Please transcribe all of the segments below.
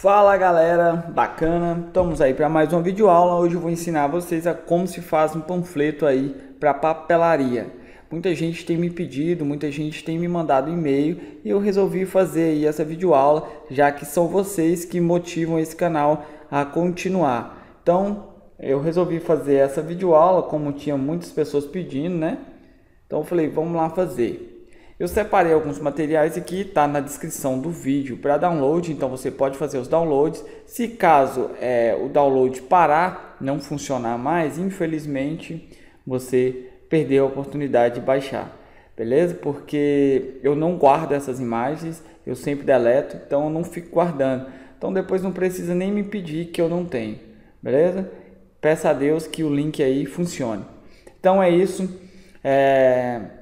Fala galera, bacana, estamos aí para mais uma videoaula. Hoje eu vou ensinar vocês a como se faz um panfleto aí para papelaria. Muita gente tem me pedido, muita gente tem me mandado e-mail e eu resolvi fazer aí essa videoaula, já que são vocês que motivam esse canal a continuar. Então, eu resolvi fazer essa videoaula, como tinha muitas pessoas pedindo, né? Então eu falei, vamos lá fazer. Eu separei alguns materiais aqui, tá na descrição do vídeo para download, então você pode fazer os downloads. Se caso é, o download parar, não funcionar mais, infelizmente você perdeu a oportunidade de baixar, beleza? Porque eu não guardo essas imagens, eu sempre deleto, então eu não fico guardando. Então depois não precisa nem me pedir que eu não tenho, beleza? Peça a Deus que o link aí funcione. Então é isso. É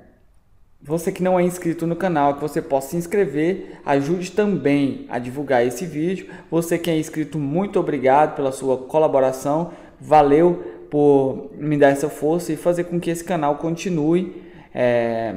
você que não é inscrito no canal, que você possa se inscrever, ajude também a divulgar esse vídeo. Você que é inscrito, muito obrigado pela sua colaboração, valeu por me dar essa força e fazer com que esse canal continue. É...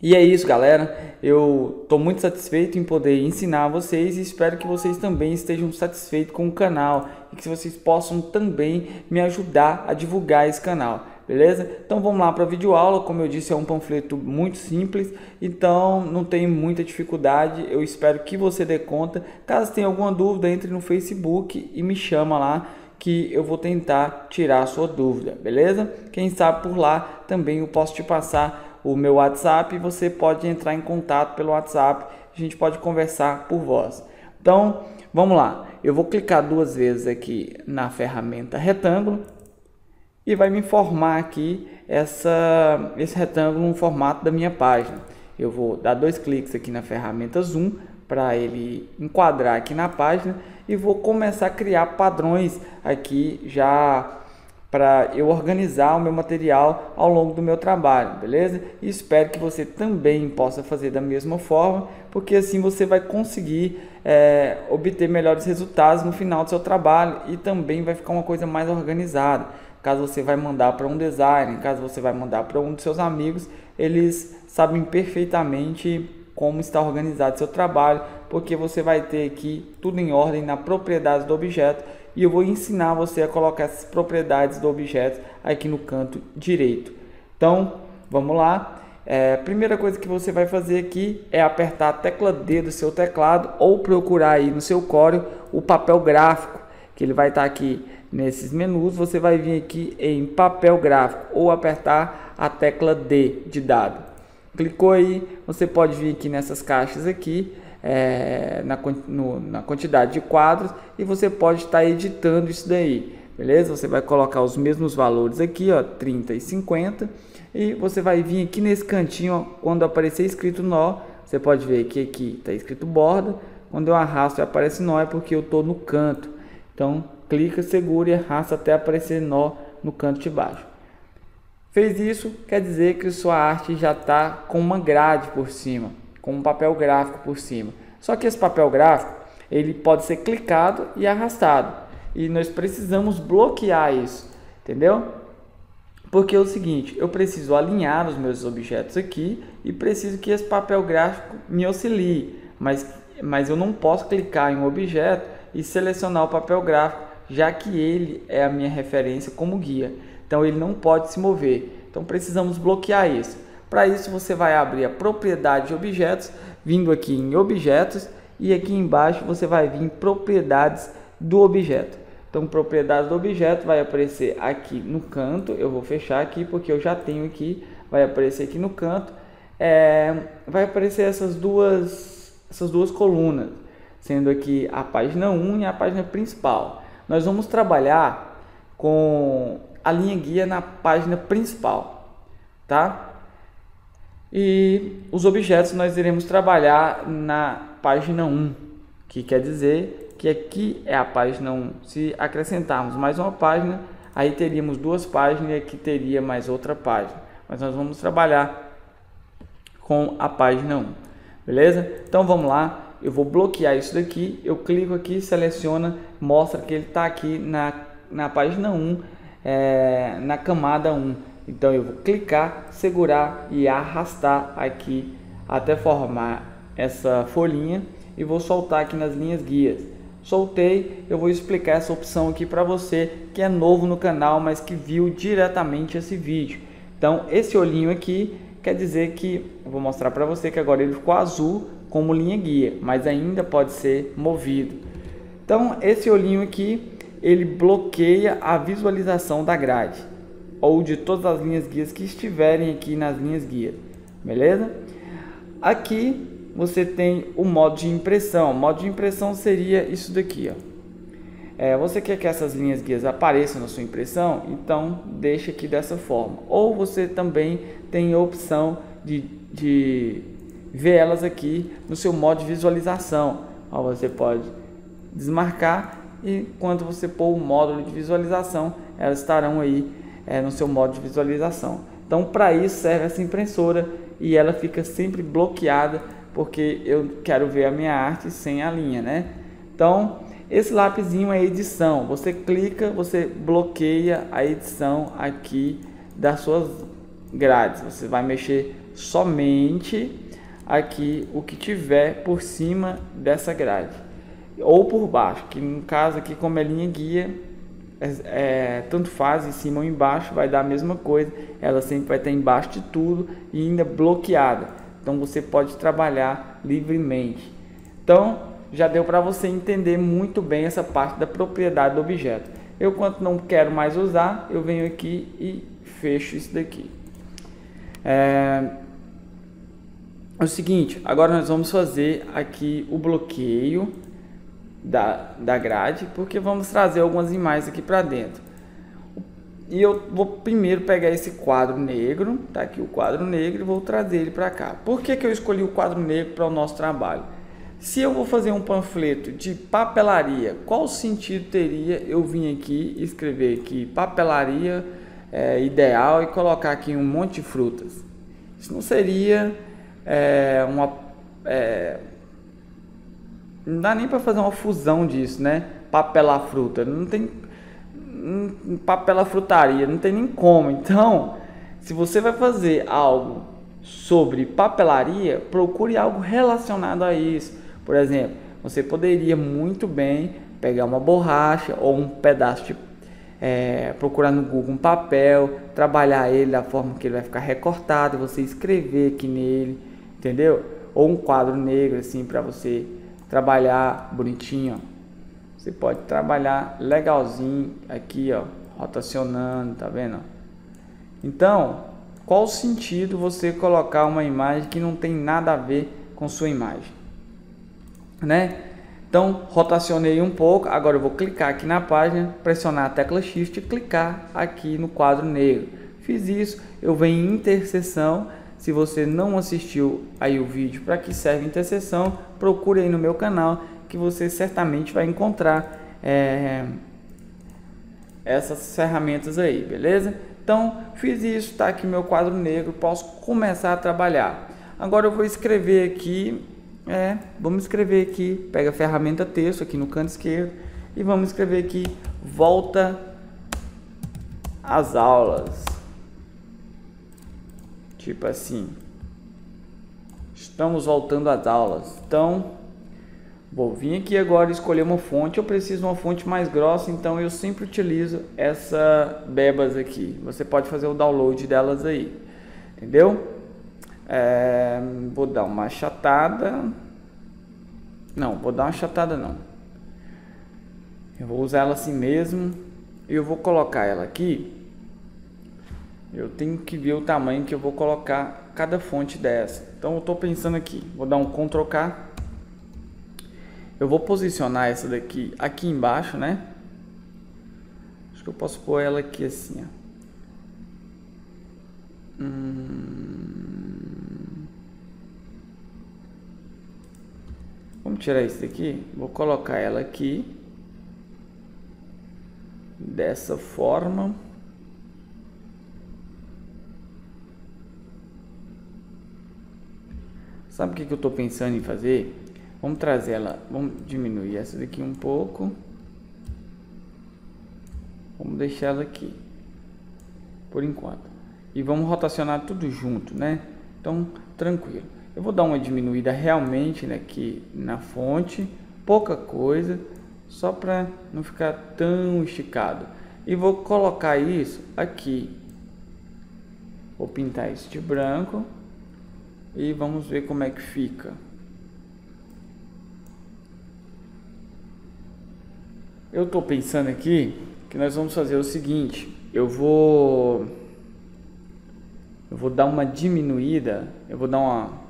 E é isso, galera. Eu estou muito satisfeito em poder ensinar vocês e espero que vocês também estejam satisfeitos com o canal e que vocês possam também me ajudar a divulgar esse canal beleza? Então vamos lá para a videoaula, como eu disse é um panfleto muito simples, então não tem muita dificuldade, eu espero que você dê conta. Caso tenha alguma dúvida, entre no Facebook e me chama lá que eu vou tentar tirar a sua dúvida, beleza? Quem sabe por lá também eu posso te passar o meu WhatsApp e você pode entrar em contato pelo WhatsApp, a gente pode conversar por voz. Então, vamos lá. Eu vou clicar duas vezes aqui na ferramenta retângulo e vai me formar aqui essa, esse retângulo no formato da minha página. Eu vou dar dois cliques aqui na ferramenta Zoom para ele enquadrar aqui na página e vou começar a criar padrões aqui já para eu organizar o meu material ao longo do meu trabalho, beleza? E espero que você também possa fazer da mesma forma, porque assim você vai conseguir é, obter melhores resultados no final do seu trabalho e também vai ficar uma coisa mais organizada caso você vai mandar para um designer, caso você vai mandar para um dos seus amigos, eles sabem perfeitamente como está organizado seu trabalho, porque você vai ter aqui tudo em ordem na propriedade do objeto e eu vou ensinar você a colocar essas propriedades do objeto aqui no canto direito. Então, vamos lá. É, primeira coisa que você vai fazer aqui é apertar a tecla D do seu teclado ou procurar aí no seu Corel o papel gráfico, que ele vai estar aqui Nesses menus, você vai vir aqui em papel gráfico ou apertar a tecla D de dado. Clicou aí, você pode vir aqui nessas caixas aqui, é, na, no, na quantidade de quadros e você pode estar editando isso daí, beleza? Você vai colocar os mesmos valores aqui, ó, 30 e 50 e você vai vir aqui nesse cantinho, ó, quando aparecer escrito nó, você pode ver que aqui está escrito borda, quando eu arrasto e aparece nó é porque eu estou no canto, então clica, segura e arrasta até aparecer nó no canto de baixo. Fez isso, quer dizer que sua arte já está com uma grade por cima, com um papel gráfico por cima. Só que esse papel gráfico ele pode ser clicado e arrastado. E nós precisamos bloquear isso, entendeu? Porque é o seguinte, eu preciso alinhar os meus objetos aqui e preciso que esse papel gráfico me auxilie, mas, mas eu não posso clicar em um objeto e selecionar o papel gráfico já que ele é a minha referência como guia. Então ele não pode se mover. Então precisamos bloquear isso. Para isso você vai abrir a propriedade de objetos, vindo aqui em objetos e aqui embaixo você vai vir em propriedades do objeto. Então propriedades do objeto vai aparecer aqui no canto, eu vou fechar aqui porque eu já tenho aqui, vai aparecer aqui no canto, é, vai aparecer essas duas, essas duas colunas, sendo aqui a página 1 e a página principal nós vamos trabalhar com a linha guia na página principal, tá? E os objetos nós iremos trabalhar na página 1, que quer dizer que aqui é a página 1. Se acrescentarmos mais uma página, aí teríamos duas páginas e aqui teria mais outra página. Mas nós vamos trabalhar com a página 1, beleza? Então vamos lá, eu vou bloquear isso daqui, eu clico aqui, seleciona, mostra que ele está aqui na, na página 1, é, na camada 1. Então eu vou clicar, segurar e arrastar aqui até formar essa folhinha e vou soltar aqui nas linhas guias. Soltei, eu vou explicar essa opção aqui para você que é novo no canal, mas que viu diretamente esse vídeo. Então, esse olhinho aqui quer dizer que, eu vou mostrar para você que agora ele ficou azul como linha guia, mas ainda pode ser movido. Então, esse olhinho aqui, ele bloqueia a visualização da grade ou de todas as linhas guias que estiverem aqui nas linhas guias, beleza? Aqui você tem o modo de impressão. O modo de impressão seria isso daqui, ó. É, você quer que essas linhas guias apareçam na sua impressão? Então deixa aqui dessa forma. Ou você também tem a opção de, de ver elas aqui no seu modo de visualização. Ó, você pode desmarcar e quando você pôr o módulo de visualização, elas estarão aí é, no seu modo de visualização. Então para isso serve essa impressora e ela fica sempre bloqueada porque eu quero ver a minha arte sem a linha, né? Então esse lapisinho é edição. Você clica, você bloqueia a edição aqui das suas grades. Você vai mexer somente aqui o que tiver por cima dessa grade ou por baixo, que no caso aqui como é linha guia, é, é, tanto faz em cima ou embaixo, vai dar a mesma coisa, ela sempre vai estar embaixo de tudo e ainda bloqueada, então você pode trabalhar livremente. Então já deu para você entender muito bem essa parte da propriedade do objeto. Eu, quando não quero mais usar, eu venho aqui e fecho isso daqui. É, é o seguinte, agora nós vamos fazer aqui o bloqueio da, da grade, porque vamos trazer algumas imagens aqui para dentro. E eu vou primeiro pegar esse quadro negro, tá aqui o quadro negro, e vou trazer ele para cá. Por que, que eu escolhi o quadro negro para o nosso trabalho? Se eu vou fazer um panfleto de papelaria, qual sentido teria eu vir aqui escrever aqui papelaria é, ideal e colocar aqui um monte de frutas? Isso não seria é, uma. É, não dá nem para fazer uma fusão disso, né? Papelar fruta. Não tem. Papela frutaria, não tem nem como. Então, se você vai fazer algo sobre papelaria, procure algo relacionado a isso por exemplo, você poderia muito bem pegar uma borracha ou um pedaço de é, procurar no Google um papel, trabalhar ele da forma que ele vai ficar recortado, você escrever aqui nele, entendeu? Ou um quadro negro assim para você trabalhar bonitinho. Você pode trabalhar legalzinho aqui, ó, rotacionando, tá vendo? Então, qual o sentido você colocar uma imagem que não tem nada a ver com sua imagem? né? Então, rotacionei um pouco, agora eu vou clicar aqui na página, pressionar a tecla Shift e clicar aqui no quadro negro. Fiz isso, eu venho em interseção, se você não assistiu aí o vídeo para que serve interseção, procure aí no meu canal que você certamente vai encontrar é, essas ferramentas aí, beleza? Então, fiz isso, tá aqui meu quadro negro, posso começar a trabalhar. Agora eu vou escrever aqui é, vamos escrever aqui, pega a ferramenta texto aqui no canto esquerdo e vamos escrever aqui volta às aulas. Tipo assim. Estamos voltando às aulas. Então, vou vir aqui agora escolher uma fonte. Eu preciso de uma fonte mais grossa, então eu sempre utilizo essa Bebas aqui. Você pode fazer o download delas aí. Entendeu? É, vou dar uma achatada. Não, vou dar uma achatada não. Eu vou usar ela assim mesmo. E eu vou colocar ela aqui. Eu tenho que ver o tamanho que eu vou colocar cada fonte dessa. Então eu estou pensando aqui. Vou dar um Ctrl K. Eu vou posicionar essa daqui aqui embaixo, né? Acho que eu posso pôr ela aqui assim, ó. Hum... Vamos tirar isso daqui. Vou colocar ela aqui. Dessa forma. Sabe o que, que eu estou pensando em fazer? Vamos trazer ela, vamos diminuir essa daqui um pouco. Vamos deixar ela aqui, por enquanto. E vamos rotacionar tudo junto, né? Então, tranquilo. Eu vou dar uma diminuída realmente aqui na fonte, pouca coisa, só para não ficar tão esticado. E vou colocar isso aqui. Vou pintar isso de branco e vamos ver como é que fica. Eu estou pensando aqui que nós vamos fazer o seguinte, eu vou eu vou dar uma diminuída, eu vou dar uma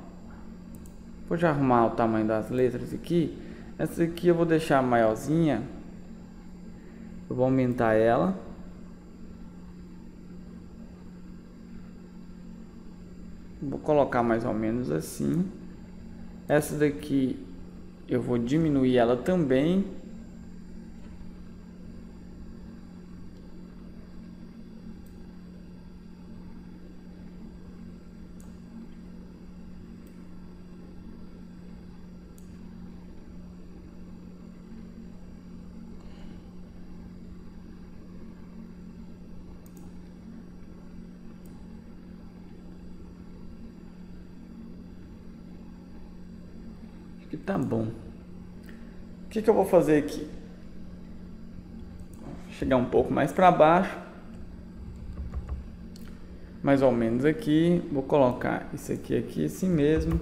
vou já arrumar o tamanho das letras aqui. Essa aqui eu vou deixar maiorzinha. Eu vou aumentar ela. Vou colocar mais ou menos assim. Essa daqui eu vou diminuir ela também. que tá bom. O que, que eu vou fazer aqui? Chegar um pouco mais para baixo. Mais ou menos aqui. Vou colocar isso aqui aqui assim mesmo.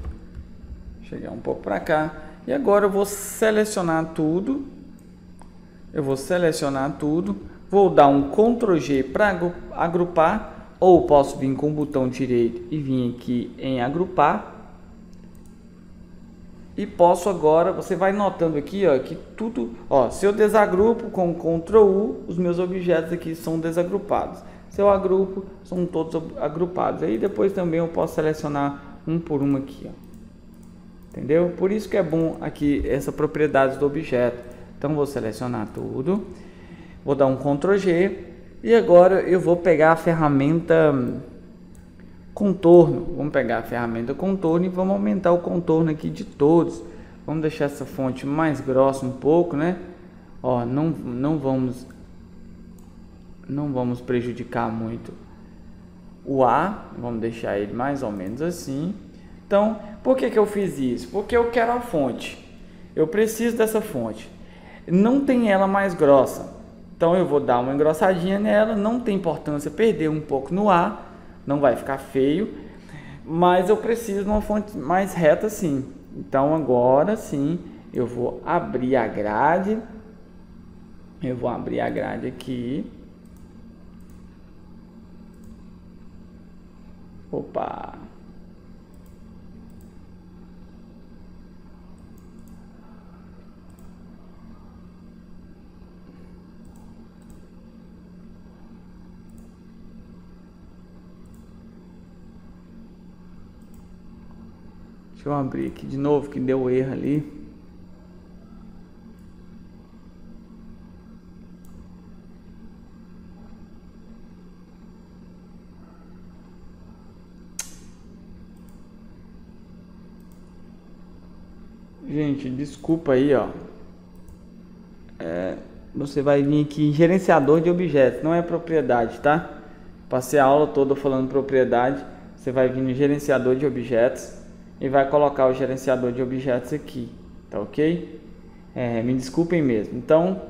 Chegar um pouco para cá. E agora eu vou selecionar tudo. Eu vou selecionar tudo. Vou dar um Ctrl G para agrupar. Ou posso vir com o botão direito e vir aqui em agrupar e posso agora, você vai notando aqui, ó, que tudo, ó, se eu desagrupo com Ctrl U, os meus objetos aqui são desagrupados. Se eu agrupo, são todos agrupados. Aí depois também eu posso selecionar um por um aqui, ó. Entendeu? Por isso que é bom aqui essa propriedade do objeto. Então vou selecionar tudo, vou dar um Ctrl G e agora eu vou pegar a ferramenta Contorno, vamos pegar a ferramenta contorno e vamos aumentar o contorno aqui de todos. Vamos deixar essa fonte mais grossa um pouco, né? Ó, não, não vamos não vamos prejudicar muito o A, vamos deixar ele mais ou menos assim. Então, por que, que eu fiz isso? Porque eu quero a fonte, eu preciso dessa fonte. Não tem ela mais grossa, então eu vou dar uma engrossadinha nela, não tem importância perder um pouco no A, não vai ficar feio, mas eu preciso de uma fonte mais reta sim. Então agora sim eu vou abrir a grade, eu vou abrir a grade aqui. Opa! Deixa eu abrir aqui de novo que deu erro ali. Gente, desculpa aí, ó. É, você vai vir aqui em gerenciador de objetos, não é propriedade, tá? Passei a aula toda falando propriedade. Você vai vir no gerenciador de objetos e vai colocar o gerenciador de objetos aqui, tá ok? É, me desculpem mesmo. Então,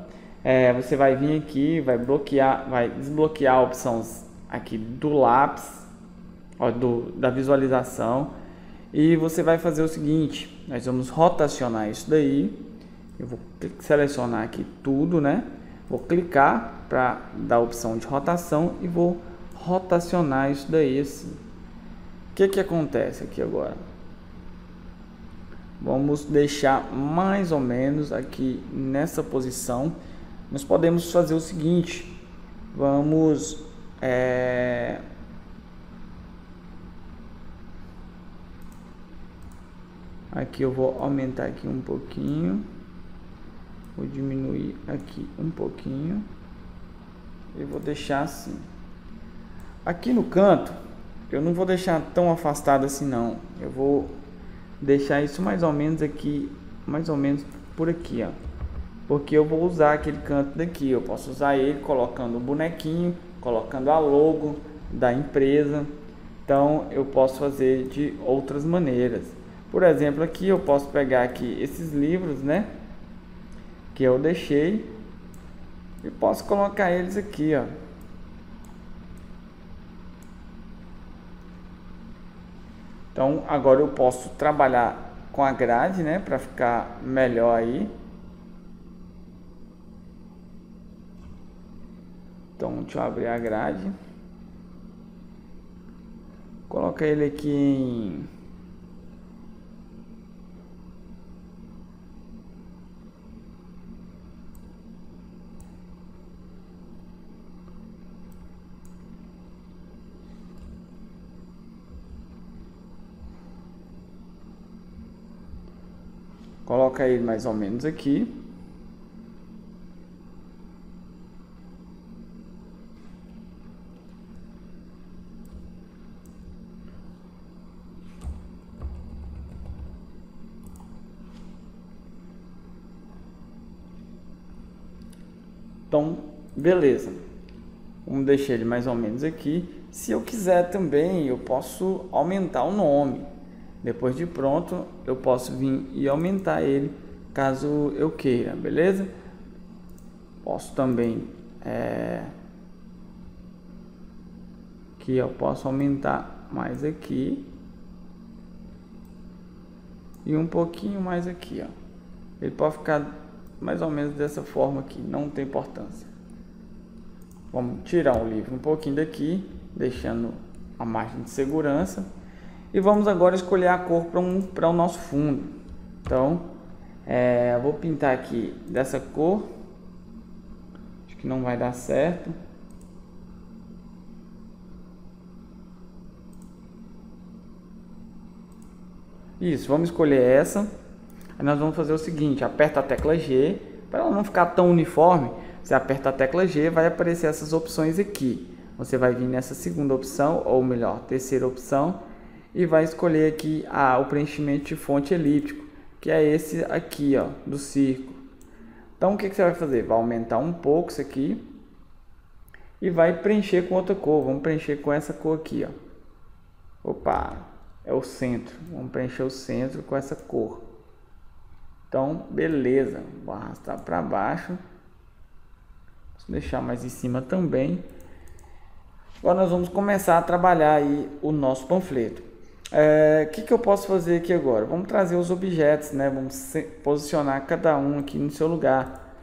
é, você vai vir aqui, vai bloquear, vai desbloquear opção aqui do lápis, ó, do, da visualização, e você vai fazer o seguinte: nós vamos rotacionar isso daí. Eu vou selecionar aqui tudo, né? Vou clicar para dar a opção de rotação e vou rotacionar isso daí assim. O que que acontece aqui agora? Vamos deixar mais ou menos aqui nessa posição. Nós podemos fazer o seguinte, vamos é, aqui eu vou aumentar aqui um pouquinho, vou diminuir aqui um pouquinho e vou deixar assim. Aqui no canto eu não vou deixar tão afastado assim não, eu vou deixar isso mais ou menos aqui, mais ou menos por aqui, ó. Porque eu vou usar aquele canto daqui, eu posso usar ele colocando o bonequinho, colocando a logo da empresa. Então eu posso fazer de outras maneiras. Por exemplo, aqui eu posso pegar aqui esses livros, né? Que eu deixei e posso colocar eles aqui, ó. Então, agora eu posso trabalhar com a grade, né, para ficar melhor aí. Então, deixa eu abrir a grade. Coloca ele aqui em Coloca ele mais ou menos aqui. Então, beleza. Vamos deixar ele mais ou menos aqui. Se eu quiser também, eu posso aumentar o nome. Depois de pronto, eu posso vir e aumentar ele caso eu queira, beleza? Posso também é, que eu posso aumentar mais aqui e um pouquinho mais aqui, ó. Ele pode ficar mais ou menos dessa forma aqui, não tem importância. Vamos tirar o livro um pouquinho daqui, deixando a margem de segurança. E vamos agora escolher a cor para um, o nosso fundo. Então, é, vou pintar aqui dessa cor. Acho que não vai dar certo. Isso, vamos escolher essa. Aí nós vamos fazer o seguinte, aperta a tecla G, para ela não ficar tão uniforme, você aperta a tecla G, vai aparecer essas opções aqui. Você vai vir nessa segunda opção, ou melhor, terceira opção, e vai escolher aqui a, o preenchimento de fonte elíptico, que é esse aqui, ó, do círculo. Então, o que, que você vai fazer? Vai aumentar um pouco isso aqui e vai preencher com outra cor. Vamos preencher com essa cor aqui, ó. Opa, é o centro. Vamos preencher o centro com essa cor. Então, beleza. Vou arrastar para baixo. Vou deixar mais em cima também. Agora nós vamos começar a trabalhar aí o nosso panfleto. O é, que, que eu posso fazer aqui agora? Vamos trazer os objetos, né? Vamos posicionar cada um aqui no seu lugar.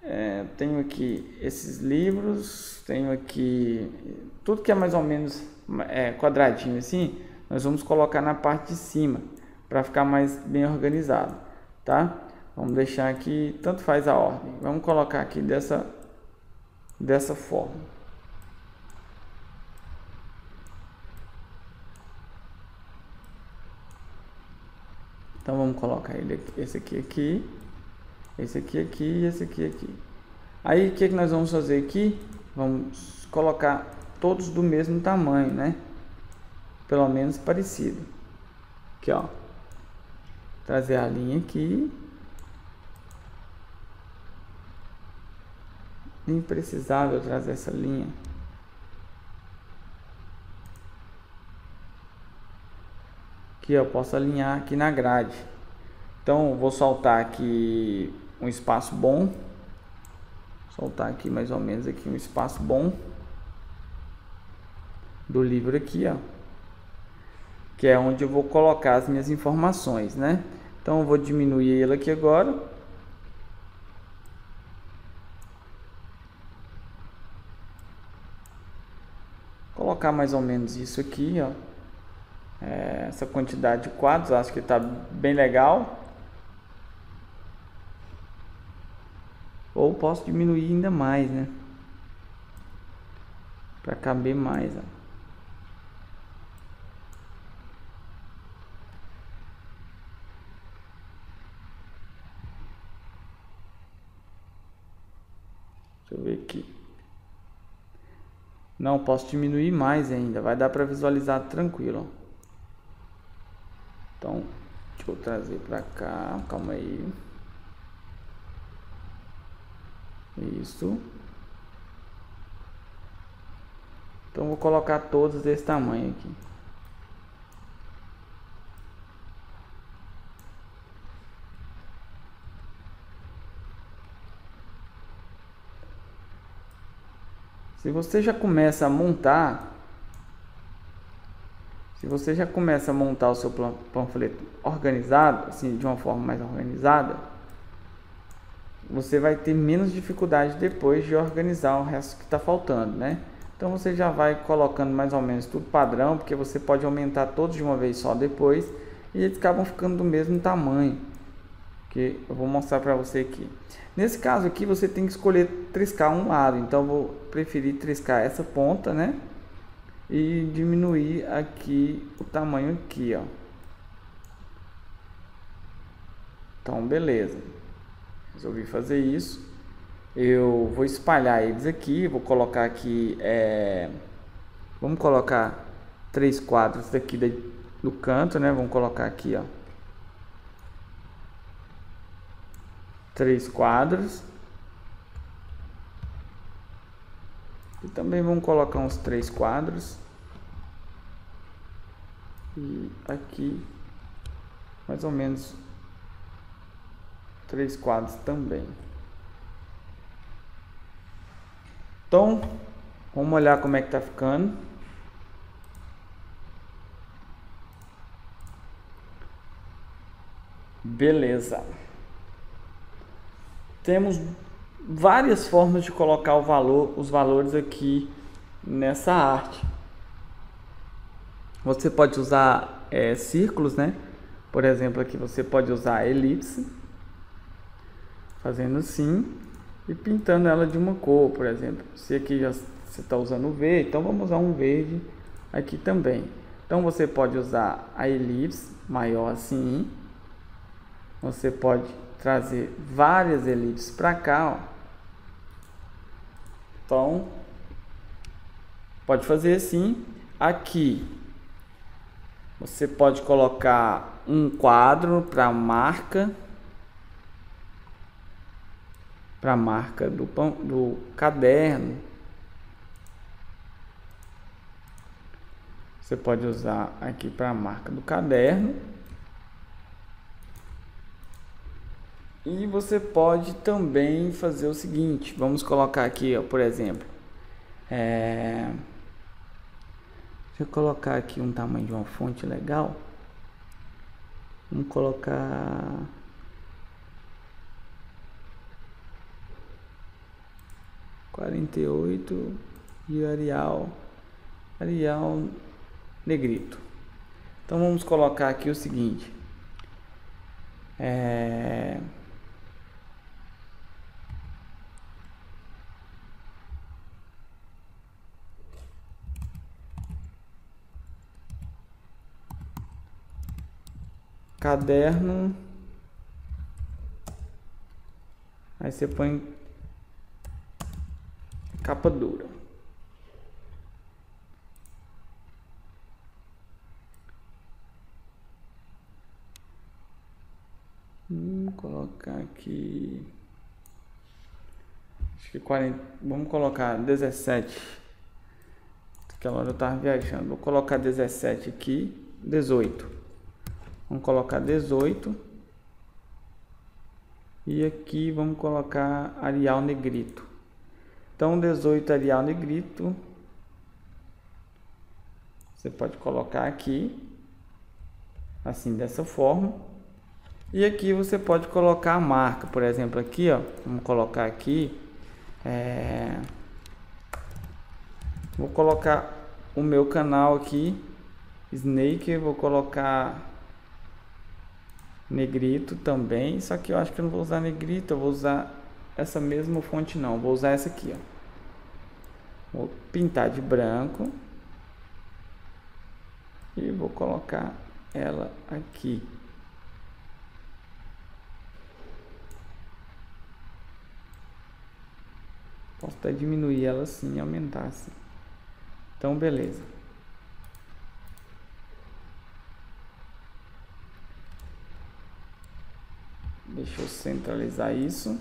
É, tenho aqui esses livros, tenho aqui tudo que é mais ou menos é, quadradinho assim, nós vamos colocar na parte de cima para ficar mais bem organizado, tá? Vamos deixar aqui, tanto faz a ordem. Vamos colocar aqui dessa dessa forma. Então vamos colocar ele aqui, esse aqui aqui, esse aqui aqui e esse aqui aqui. Aí o que, que nós vamos fazer aqui? Vamos colocar todos do mesmo tamanho, né? Pelo menos parecido. Aqui, ó. Trazer a linha aqui. Nem precisava trazer essa linha. Que eu posso alinhar aqui na grade. Então vou soltar aqui um espaço bom, soltar aqui mais ou menos aqui um espaço bom do livro aqui, ó, que é onde eu vou colocar as minhas informações, né? Então eu vou diminuir ele aqui agora. Colocar mais ou menos isso aqui, ó é, essa quantidade de quadros, acho que está bem legal. Ou posso diminuir ainda mais, né? Para caber mais, ó. Deixa eu ver aqui. Não, posso diminuir mais ainda. Vai dar para visualizar tranquilo. Então, deixa eu trazer para cá, calma aí. Isso. Então vou colocar todos desse tamanho aqui. Se você já começa a montar, se você já começa a montar o seu panfleto organizado, assim, de uma forma mais organizada, você vai ter menos dificuldade depois de organizar o resto que está faltando, né? Então você já vai colocando mais ou menos tudo padrão, porque você pode aumentar todos de uma vez só depois e eles acabam ficando do mesmo tamanho. Que eu vou mostrar para você aqui. Nesse caso aqui você tem que escolher triscar um lado, então vou preferir triscar essa ponta, né? E diminuir aqui o tamanho aqui, ó. Então beleza. Resolvi fazer isso eu vou espalhar eles aqui, vou colocar aqui, é, vamos colocar três quadros daqui do canto, né? Vamos colocar aqui, ó, três quadros. E também vamos colocar uns três quadros. E aqui, mais ou menos, três quadros também. Então, vamos olhar como é que tá ficando. Beleza. Temos várias formas de colocar o valor, os valores aqui nessa arte. Você pode usar é, círculos, né? Por exemplo, aqui você pode usar elipse, fazendo assim e pintando ela de uma cor, por exemplo. Se aqui já você está usando verde, então vamos usar um verde aqui também. Então você pode usar a elipse maior assim. Você pode trazer várias elipses para cá, ó. Então, pode fazer assim. Aqui, você pode colocar um quadro para marca para marca do, do caderno. Você pode usar aqui para a marca do caderno. E você pode também fazer o seguinte, vamos colocar aqui, ó, por exemplo, é... deixa eu colocar aqui um tamanho de uma fonte legal, vamos colocar 48 e Arial, Arial Negrito. Então vamos colocar aqui o seguinte. É... Caderno. Aí você põe capa dura. Vamos colocar aqui. Acho que 40. Vamos colocar 17. Aquela hora eu tava viajando. Vou colocar 17 aqui. 18. Vamos colocar 18. E aqui vamos colocar Arial Negrito. Então, 18 Arial Negrito. Você pode colocar aqui, assim, dessa forma. E aqui você pode colocar a marca, por exemplo, aqui, ó. Vamos colocar aqui. É... Vou colocar o meu canal aqui, Snake, vou colocar negrito também, só que eu acho que eu não vou usar negrito, eu vou usar essa mesma fonte não, vou usar essa aqui, ó. Vou pintar de branco e vou colocar ela aqui. Posso até diminuir ela assim e aumentar assim. Então, beleza. Deixa eu centralizar isso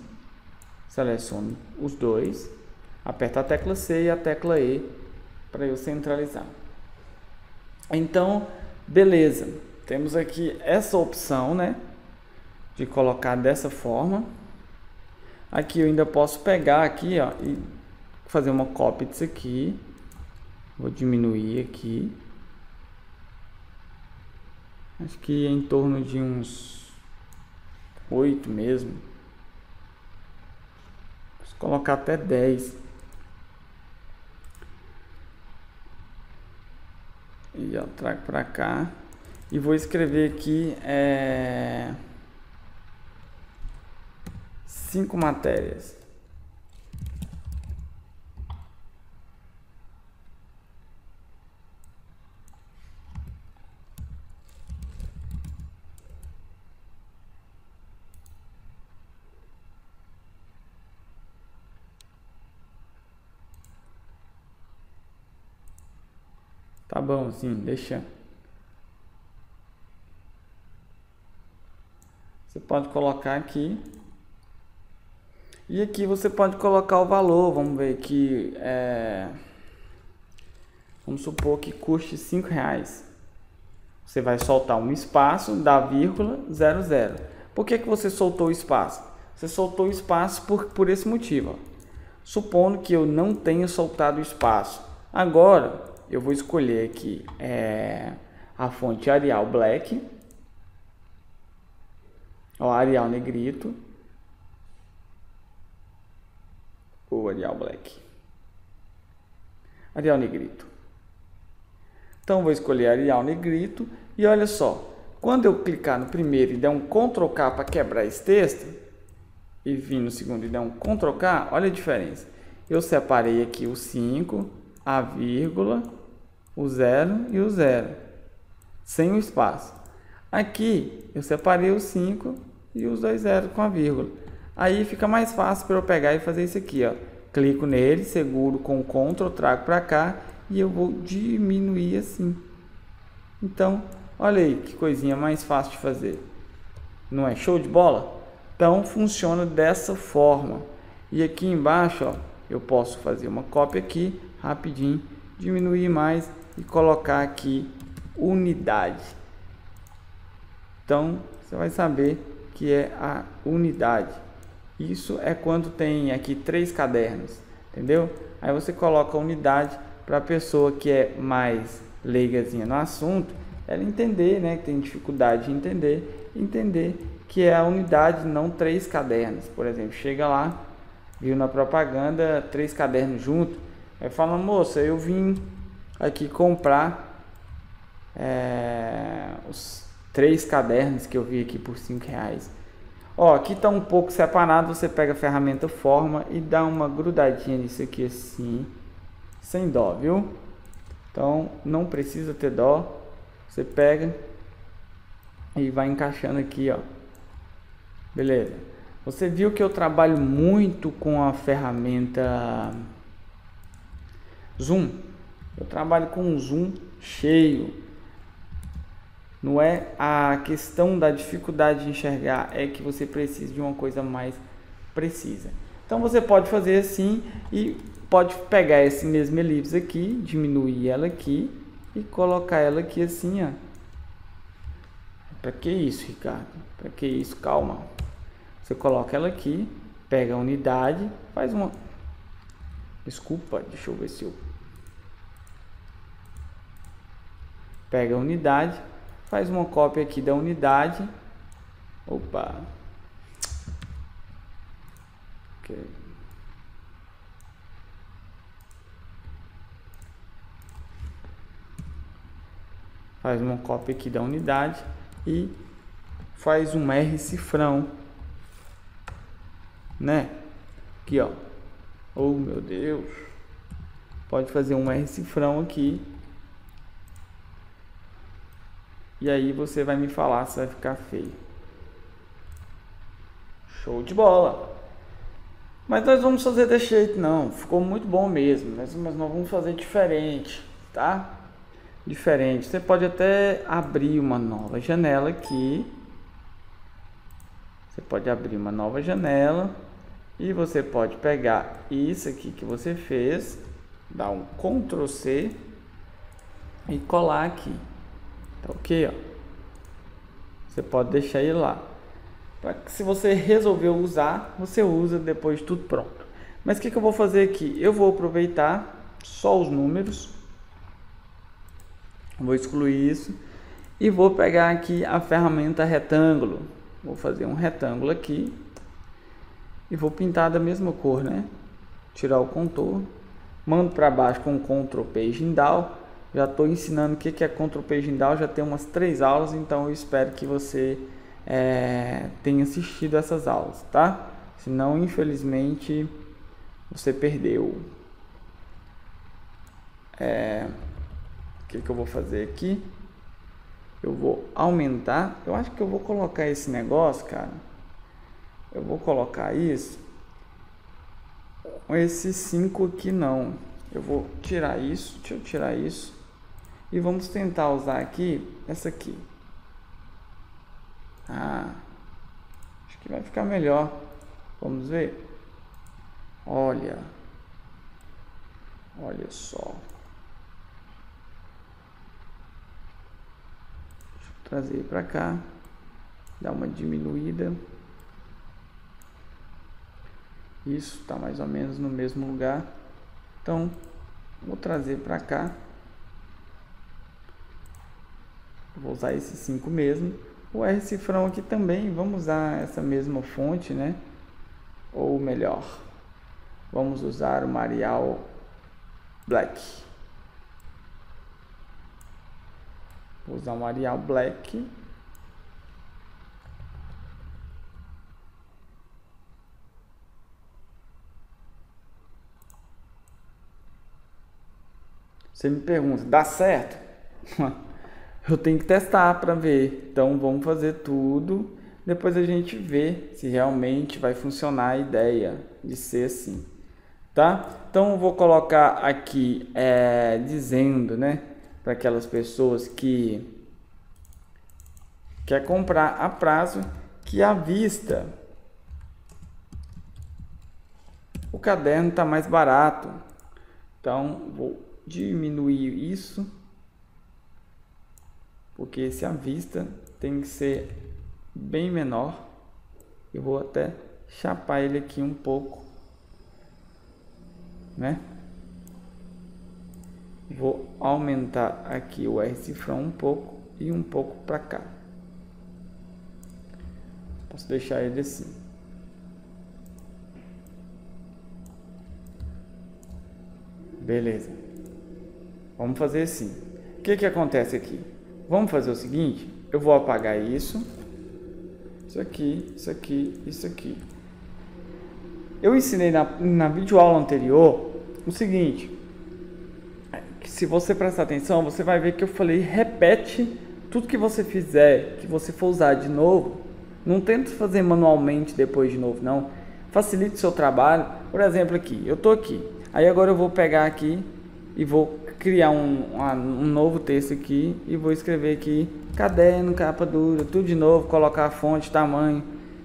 seleciono os dois, aperto a tecla C e a tecla E para eu centralizar. Então, beleza, temos aqui essa opção, né, de colocar dessa forma. Aqui eu ainda posso pegar aqui, ó, e fazer uma cópia disso aqui. Vou diminuir aqui. Acho que em torno de uns 8 mesmo. Vou colocar até 10. E eu trago para cá. E vou escrever aqui é, cinco matérias. Tá bom, sim, deixa. Você pode colocar aqui. E aqui você pode colocar o valor. Vamos ver que é... Vamos supor que custe cinco reais. Você vai soltar um espaço da vírgula zero zero. Por que, que você soltou o espaço? Você soltou o espaço por, por esse motivo. Ó. Supondo que eu não tenha soltado o espaço. Agora, eu vou escolher aqui é, a fonte Arial Black, ó, Arial Negrito, ou Arial Black, Arial Negrito. Então vou escolher Arial Negrito e olha só, quando eu clicar no primeiro e der um Ctrl K para quebrar esse texto, e vir no segundo e der um Ctrl K, olha a diferença. Eu separei aqui o 5, a vírgula, o zero e o zero, sem o espaço. Aqui eu separei o 5 e os dois zeros com a vírgula. Aí fica mais fácil para eu pegar e fazer isso aqui, ó. Clico nele, seguro com o Ctrl, trago para cá e eu vou diminuir assim. Então, olha aí que coisinha mais fácil de fazer. Não é show de bola? Então funciona dessa forma. E aqui embaixo, ó, eu posso fazer uma cópia aqui, rapidinho, diminuir mais e colocar aqui unidade. Então, você vai saber que é a unidade. Isso é quando tem aqui três cadernos, entendeu? Aí você coloca a unidade para a pessoa que é mais leigazinha no assunto, ela entender, né, que tem dificuldade de entender, entender que é a unidade, não três cadernos. Por exemplo, chega lá, viu na propaganda três cadernos junto, aí fala, moça, eu vim aqui comprar é, os três cadernos que eu vi aqui por cinco reais. Ó, aqui tá um pouco separado, você pega a ferramenta forma e dá uma grudadinha nisso aqui assim, sem dó, viu? Então, não precisa ter dó. Você pega e vai encaixando aqui, ó. Beleza. Você viu que eu trabalho muito com a ferramenta Zoom. Eu trabalho com zoom cheio. Não é a questão da dificuldade de enxergar, é que você precisa de uma coisa mais precisa. Então você pode fazer assim e pode pegar esse mesmo elipse aqui, diminuir ela aqui e colocar ela aqui assim, ó. Para que isso, Ricardo? Para que isso? Calma. Você coloca ela aqui, pega a unidade, faz uma Desculpa, deixa eu ver se eu pega a unidade, faz uma cópia aqui da unidade. Opa. Faz uma cópia aqui da unidade e faz um R cifrão, né? Aqui, ó. Oh, meu Deus. Pode fazer um R cifrão aqui E aí você vai me falar se vai ficar feio. Show de bola! Mas nós vamos fazer desse jeito não, ficou muito bom mesmo, mas, nós vamos fazer diferente, tá? Diferente. Você pode até abrir uma nova janela aqui. Você pode abrir uma nova janela e você pode pegar isso aqui que você fez, dar um Ctrl C e colar aqui. Tá ok? Ó. Você pode deixar ele lá. Para que se você resolveu usar, você usa depois de tudo pronto. Mas o que, que eu vou fazer aqui? Eu vou aproveitar só os números, vou excluir isso e vou pegar aqui a ferramenta retângulo. Vou fazer um retângulo aqui e vou pintar da mesma cor, né? Tirar o contorno, mando para baixo com Ctrl Page Down. Já estou ensinando o que é Ctrl Page Down, já tem umas três aulas, então eu espero que você é, tenha assistido essas aulas, tá? Senão, infelizmente, você perdeu. É, o que, que eu vou fazer aqui? Eu vou aumentar. Eu acho que eu vou colocar esse negócio, cara. Eu vou colocar isso. Esse 5 aqui não. Eu vou tirar isso. Deixa eu tirar isso. E vamos tentar usar aqui essa aqui. Ah, acho que vai ficar melhor. Vamos ver. Olha. Olha só. Deixa eu trazer para cá. Dar uma diminuída. Isso está mais ou menos no mesmo lugar. Então, vou trazer para cá. Vou usar esse 5 mesmo. O R cifrão aqui também, vamos usar essa mesma fonte, né? Ou melhor, vamos usar o Marial Black. Vou usar o Marial Black. Você me pergunta, dá certo? eu tenho que testar para ver. Então vamos fazer tudo. Depois a gente vê se realmente vai funcionar a ideia de ser assim, tá? Então eu vou colocar aqui é, dizendo, né, para aquelas pessoas que quer comprar a prazo que à vista o caderno está mais barato. Então vou diminuir isso porque esse à vista tem que ser bem menor. Eu vou até chapar ele aqui um pouco, né? Vou aumentar aqui o R cifrão um pouco e um pouco para cá. Posso deixar ele assim. Beleza. Vamos fazer assim. O que que acontece aqui? Vamos fazer o seguinte, eu vou apagar isso, isso aqui, isso aqui, isso aqui. Eu ensinei na, na videoaula anterior o seguinte, se você prestar atenção, você vai ver que eu falei, repete tudo que você fizer, que você for usar de novo, não tenta fazer manualmente depois de novo, não. Facilite o seu trabalho. Por exemplo, aqui, eu tô aqui. Aí agora eu vou pegar aqui e vou criar um, um novo texto aqui e vou escrever aqui caderno, capa dura, tudo de novo, colocar a fonte, tamanho.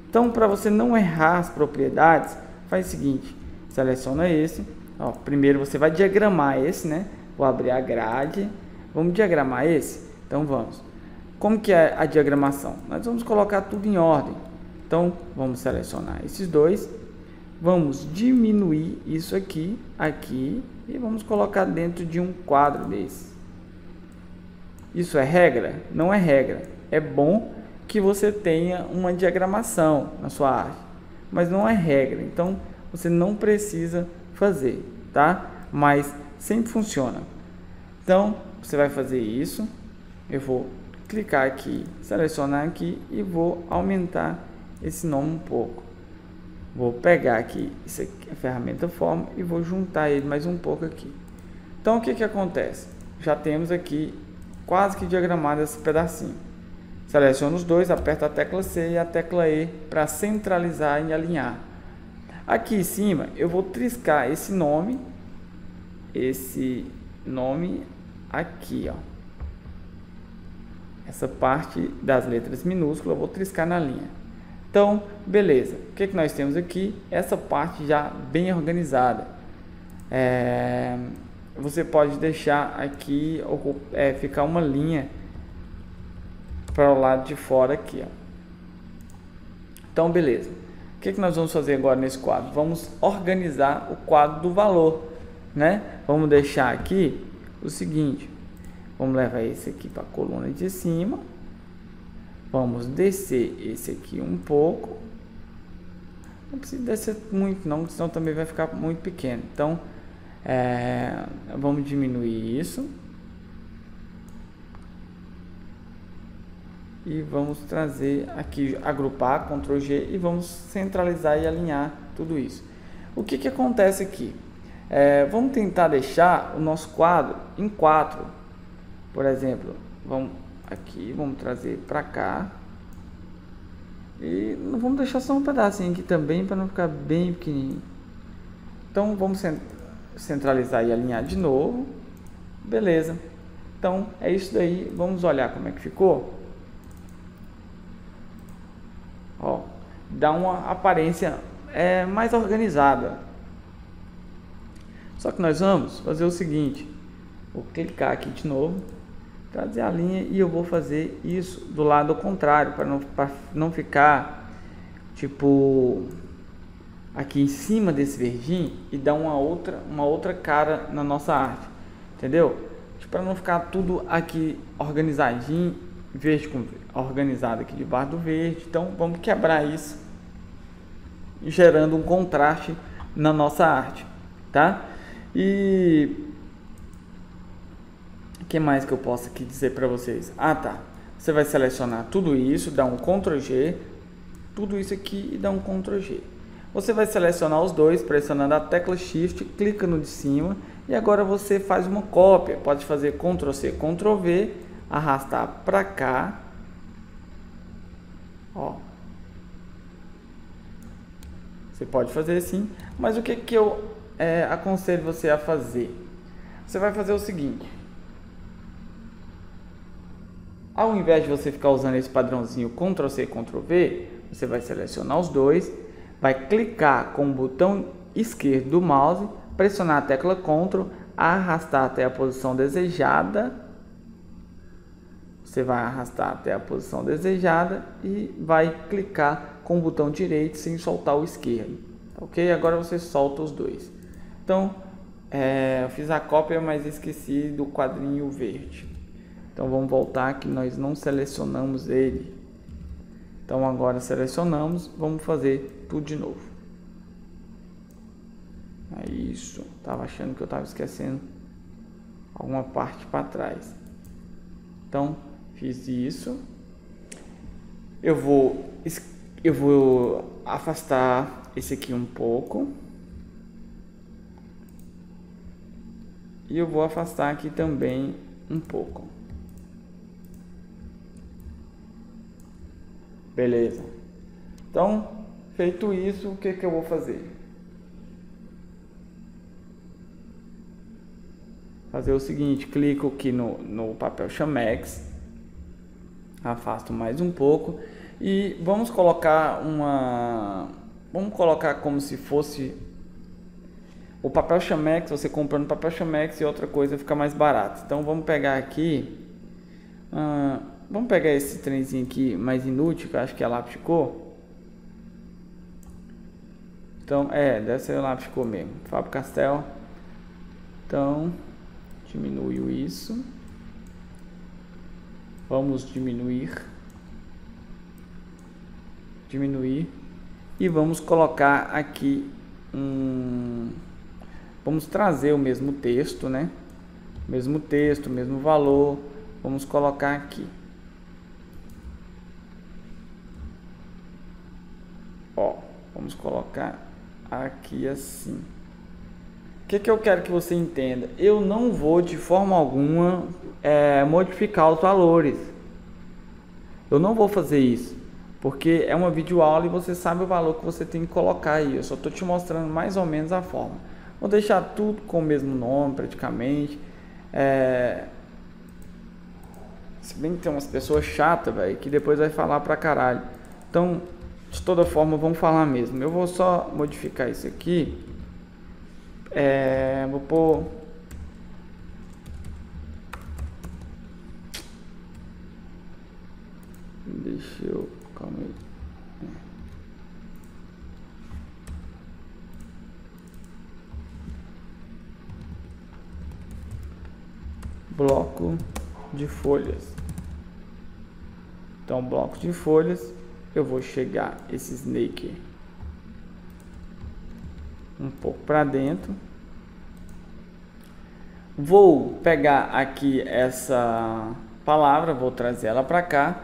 Então, para você não errar as propriedades, faz o seguinte, seleciona esse, ó, primeiro você vai diagramar esse, né? Vou abrir a grade, vamos diagramar esse? Então vamos. Como que é a diagramação? Nós vamos colocar tudo em ordem. Então, vamos selecionar esses dois, vamos diminuir isso aqui, aqui e vamos colocar dentro de um quadro desse. Isso é regra? Não é regra. É bom que você tenha uma diagramação na sua arte, mas não é regra. Então você não precisa fazer, tá? Mas sempre funciona. Então você vai fazer isso. Eu vou clicar aqui, selecionar aqui e vou aumentar esse nome um pouco. Vou pegar aqui, isso aqui, a ferramenta forma e vou juntar ele mais um pouco aqui. Então o que que acontece? Já temos aqui quase que diagramado esse pedacinho. Seleciono os dois, aperto a tecla C e a tecla E para centralizar e alinhar. Aqui em cima eu vou triscar esse nome, esse nome aqui, ó. Essa parte das letras minúsculas eu vou triscar na linha. Então, beleza. O que, que nós temos aqui? Essa parte já bem organizada. É, você pode deixar aqui é, ficar uma linha para o lado de fora aqui. Ó. Então, beleza. que, que nós vamos fazer agora nesse quadro? Vamos organizar o quadro do valor, né? Vamos deixar aqui o seguinte, vamos levar esse aqui para a coluna de cima, vamos descer esse aqui um pouco, não precisa descer muito não, senão também vai ficar muito pequeno, então é, vamos diminuir isso, e vamos trazer aqui, agrupar, Ctrl G e vamos centralizar e alinhar tudo isso. O que, que acontece aqui? É, vamos tentar deixar o nosso quadro em quatro. Por exemplo, vamos aqui, vamos trazer para cá. E vamos deixar só um pedacinho aqui também para não ficar bem pequenininho. Então vamos centralizar e alinhar de novo. Beleza. Então é isso daí. Vamos olhar como é que ficou. Ó, dá uma aparência é, mais organizada. Só que nós vamos fazer o seguinte, vou clicar aqui de novo, trazer a linha e eu vou fazer isso do lado contrário, para não, não ficar tipo aqui em cima desse verdinho e dar uma outra, uma outra cara na nossa arte, entendeu? Para não ficar tudo aqui organizadinho verde com organizado aqui debaixo do verde. Então vamos quebrar isso, gerando um contraste na nossa arte, tá? E o que mais que eu posso aqui dizer para vocês? Ah, tá. Você vai selecionar tudo isso, dá um Ctrl G, tudo isso aqui e dá um Ctrl G. Você vai selecionar os dois pressionando a tecla Shift, clica no de cima e agora você faz uma cópia. Pode fazer Ctrl C, Ctrl V arrastar para cá. Ó. Você pode fazer assim, mas o que, que eu é, aconselho você a fazer? Você vai fazer o seguinte. Ao invés de você ficar usando esse padrãozinho Ctrl C, Ctrl V, você vai selecionar os dois, vai clicar com o botão esquerdo do mouse, pressionar a tecla Ctrl, arrastar até a posição desejada você vai arrastar até a posição desejada e vai clicar com o botão direito sem soltar o esquerdo. Ok? Agora você solta os dois. Então, é, eu fiz a cópia, mas esqueci do quadrinho verde. Então vamos voltar que nós não selecionamos ele. Então agora selecionamos, vamos fazer tudo de novo. É isso. Tava achando que eu estava esquecendo alguma parte para trás. Então Fiz isso. Eu vou, eu vou afastar esse aqui um pouco. E eu vou afastar aqui também um pouco. Beleza. Então, feito isso, o que, que eu vou fazer? Fazer o seguinte, clico aqui no, no papel Chamex afasto mais um pouco e vamos colocar uma vamos colocar como se fosse o papel chamex você comprando papel chamex e outra coisa fica mais barato então vamos pegar aqui uh, vamos pegar esse trenzinho aqui mais inútil que eu acho que é lápis cor? Então é deve ser lápis cor mesmo. Fábio Castel então diminuiu isso. Vamos diminuir, diminuir. E vamos colocar aqui um, vamos trazer o mesmo texto, né? Mesmo texto, mesmo valor, vamos colocar aqui. Ó, vamos colocar aqui assim que, que eu quero que você entenda? Eu não vou de forma alguma é, modificar os valores. Eu não vou fazer isso. Porque é uma videoaula e você sabe o valor que você tem que colocar aí. Eu só estou te mostrando mais ou menos a forma. Vou deixar tudo com o mesmo nome praticamente. É... Se bem que tem umas pessoas chatas, velho, que depois vai falar pra caralho. Então, de toda forma vão falar mesmo. Eu vou só modificar isso aqui. É, vou pôr. Deixa eu. Calma aí. Bloco de folhas. Então, bloco de folhas eu vou chegar esse snake um pouco para dentro. Vou pegar aqui essa palavra, vou trazer ela para cá.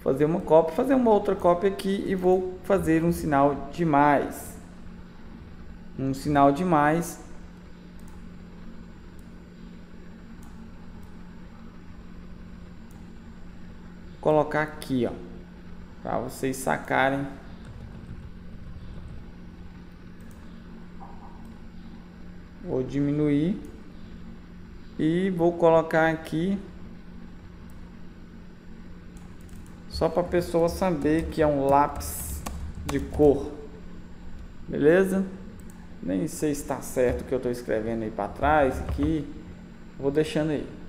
Fazer uma cópia, fazer uma outra cópia aqui e vou fazer um sinal de mais. Um sinal de mais colocar aqui, ó, para vocês sacarem. Vou diminuir e vou colocar aqui só para a pessoa saber que é um lápis de cor, beleza? Nem sei se está certo o que eu estou escrevendo aí para trás aqui, vou deixando aí.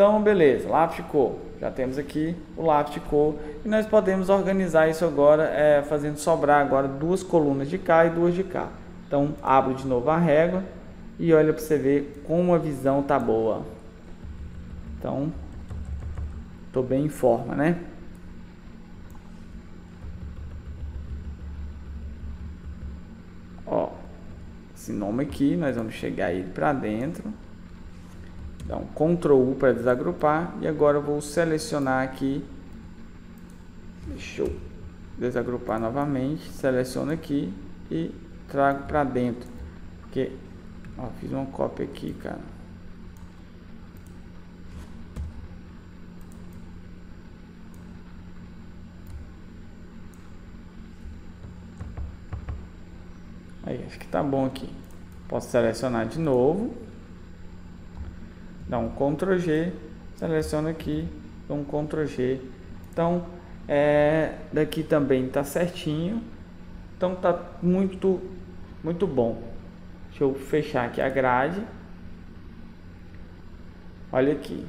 Então, beleza, lápis de cor. Já temos aqui o lápis de cor e nós podemos organizar isso agora, é, fazendo sobrar agora duas colunas de cá e duas de cá. Então, abro de novo a régua e olha para você ver como a visão tá boa. Então, tô bem em forma, né? Ó, esse nome aqui, nós vamos chegar ele para dentro. Então, Ctrl U para desagrupar. E agora eu vou selecionar aqui. Deixa eu desagrupar novamente. Seleciono aqui e trago para dentro. Porque, ó, fiz uma cópia aqui, cara. Aí, acho que tá bom aqui. Posso selecionar de novo dá um Ctrl G, seleciona aqui, dá um Ctrl G. Então, é, daqui também está certinho. Então tá muito, muito bom. Deixa eu fechar aqui a grade. Olha aqui.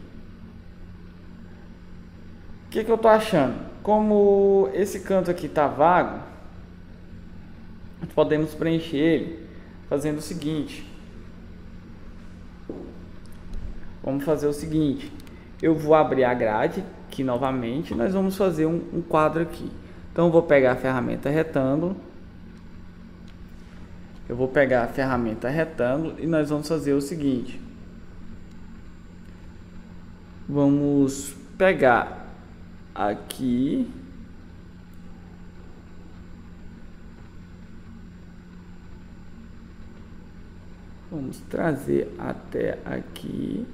O que, que eu tô achando? Como esse canto aqui tá vago, podemos preencher ele fazendo o seguinte. Vamos fazer o seguinte, eu vou abrir a grade aqui novamente, nós vamos fazer um, um quadro aqui. Então eu vou pegar a ferramenta retângulo, eu vou pegar a ferramenta retângulo e nós vamos fazer o seguinte. Vamos pegar aqui Vamos trazer até aqui.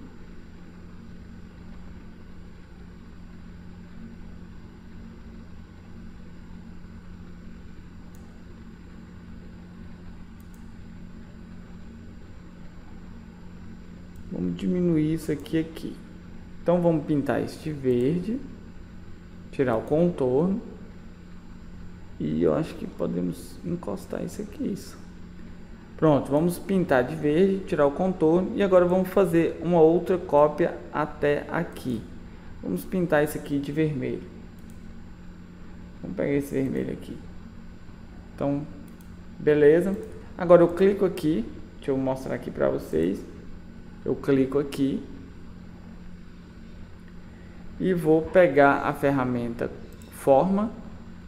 Vamos diminuir isso aqui aqui. Então vamos pintar este verde, tirar o contorno e eu acho que podemos encostar isso aqui, isso. Pronto, vamos pintar de verde, tirar o contorno e agora vamos fazer uma outra cópia até aqui. Vamos pintar isso aqui de vermelho. Vamos pegar esse vermelho aqui. Então, beleza. Agora eu clico aqui, deixa eu mostrar aqui para vocês eu clico aqui e vou pegar a ferramenta forma,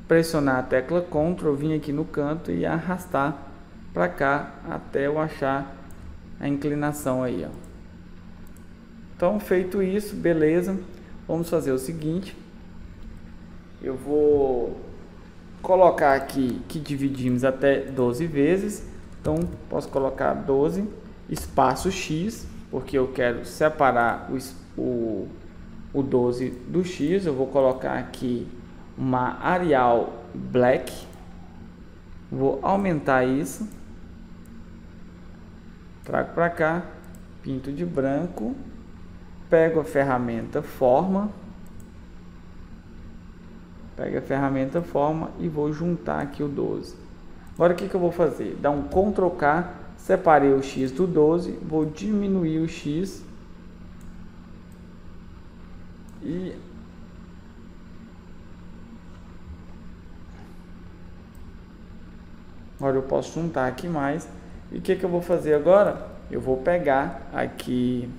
pressionar a tecla Ctrl, vir aqui no canto e arrastar para cá até eu achar a inclinação aí, ó. Então, feito isso, beleza. Vamos fazer o seguinte. Eu vou colocar aqui que dividimos até 12 vezes. Então, posso colocar 12 espaço X porque eu quero separar o, o, o 12 do X, eu vou colocar aqui uma Arial Black, vou aumentar isso, trago para cá, pinto de branco, pego a ferramenta forma, pego a ferramenta forma e vou juntar aqui o 12. Agora o que, que eu vou fazer? Dar um Ctrl K Separei o x do 12, vou diminuir o x e agora eu posso juntar aqui mais. E o que, que eu vou fazer agora? Eu vou pegar aqui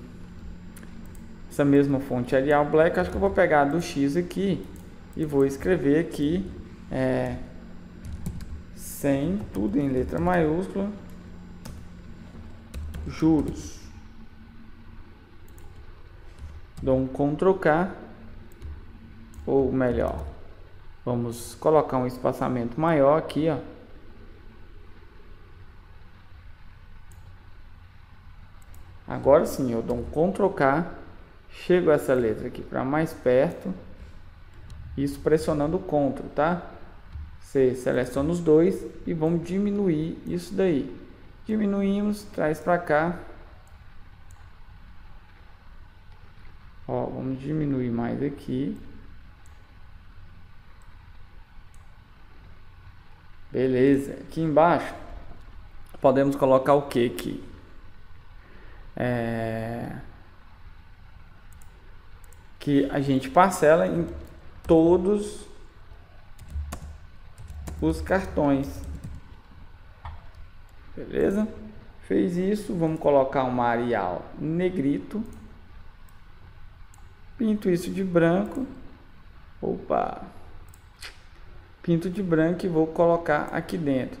essa mesma fonte Arial Black, acho que eu vou pegar do X aqui e vou escrever aqui é, sem tudo em letra maiúscula, juros. Dou um Ctrl K, ou melhor, vamos colocar um espaçamento maior aqui, ó. Agora sim, eu dou um Ctrl K, chego essa letra aqui para mais perto, isso pressionando o Ctrl, tá? Você seleciona os dois e vamos diminuir isso daí. Diminuímos, traz para cá. Ó, vamos diminuir mais aqui. Beleza. Aqui embaixo podemos colocar o que aqui? É... Que a gente parcela em todos os cartões. Beleza? Fez isso, vamos colocar uma Arial negrito. Pinto isso de branco. Opa! Pinto de branco e vou colocar aqui dentro.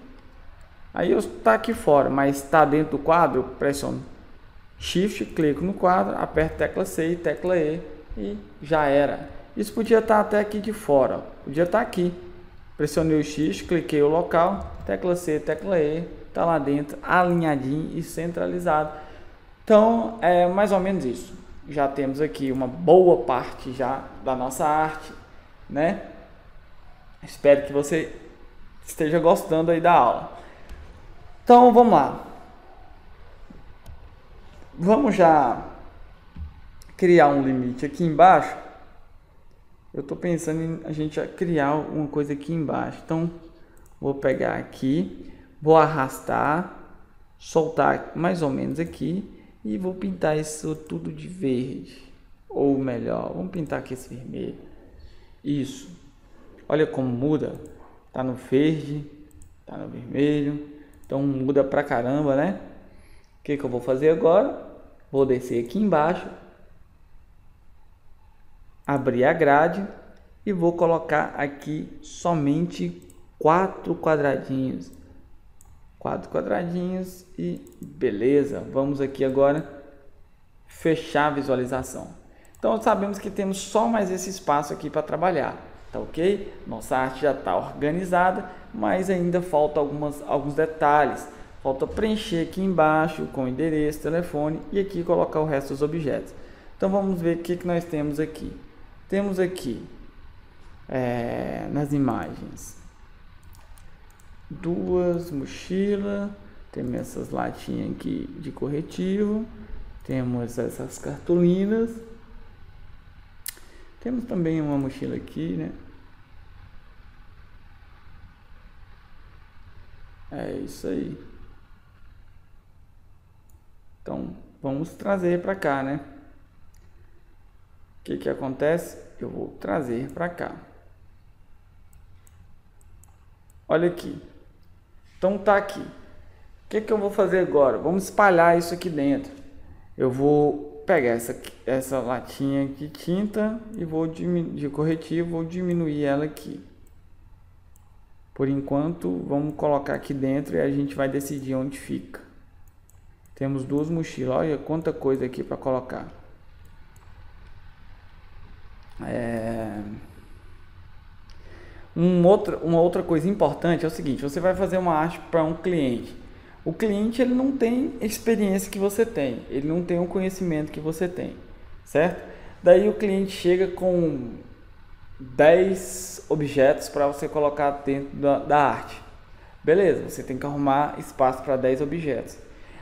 Aí eu está aqui fora, mas está dentro do quadro, pressiono Shift, clico no quadro, aperto tecla C e tecla E e já era. Isso podia estar até aqui de fora, podia estar aqui. Pressionei o X, cliquei o local, tecla C, tecla E, está lá dentro, alinhadinho e centralizado. Então, é mais ou menos isso. Já temos aqui uma boa parte já da nossa arte, né? Espero que você esteja gostando aí da aula. Então, vamos lá. Vamos já criar um limite aqui embaixo. Eu estou pensando em a gente criar uma coisa aqui embaixo. Então, vou pegar aqui, vou arrastar, soltar mais ou menos aqui e vou pintar isso tudo de verde. Ou melhor, vamos pintar aqui esse vermelho. Isso. Olha como muda. Tá no verde, tá no vermelho. Então muda pra caramba, né? O que, que eu vou fazer agora? Vou descer aqui embaixo, abrir a grade e vou colocar aqui somente quatro quadradinhos. Quatro quadradinhos e beleza. Vamos aqui agora fechar a visualização. Então sabemos que temos só mais esse espaço aqui para trabalhar, tá ok? Nossa arte já está organizada, mas ainda falta algumas, alguns detalhes. Falta preencher aqui embaixo com endereço, telefone e aqui colocar o resto dos objetos. Então vamos ver o que, que nós temos aqui. Temos aqui é, nas imagens duas mochilas, temos essas latinhas aqui de corretivo, temos essas cartolinas, temos também uma mochila aqui, né? É isso aí. Então, vamos trazer para cá, né? O que que acontece? Eu vou trazer para cá. Olha aqui. Então tá aqui. O que que eu vou fazer agora? Vamos espalhar isso aqui dentro. Eu vou pegar essa, essa latinha de tinta e vou de corretivo, vou diminuir ela aqui. Por enquanto, vamos colocar aqui dentro e a gente vai decidir onde fica. Temos duas mochilas. Olha quanta coisa aqui para colocar. É... Um uma outra coisa importante é o seguinte: você vai fazer uma arte para um cliente. O cliente ele não tem experiência que você tem, ele não tem o conhecimento que você tem, certo? Daí o cliente chega com 10 objetos para você colocar dentro da, da arte. Beleza, você tem que arrumar espaço para 10 objetos.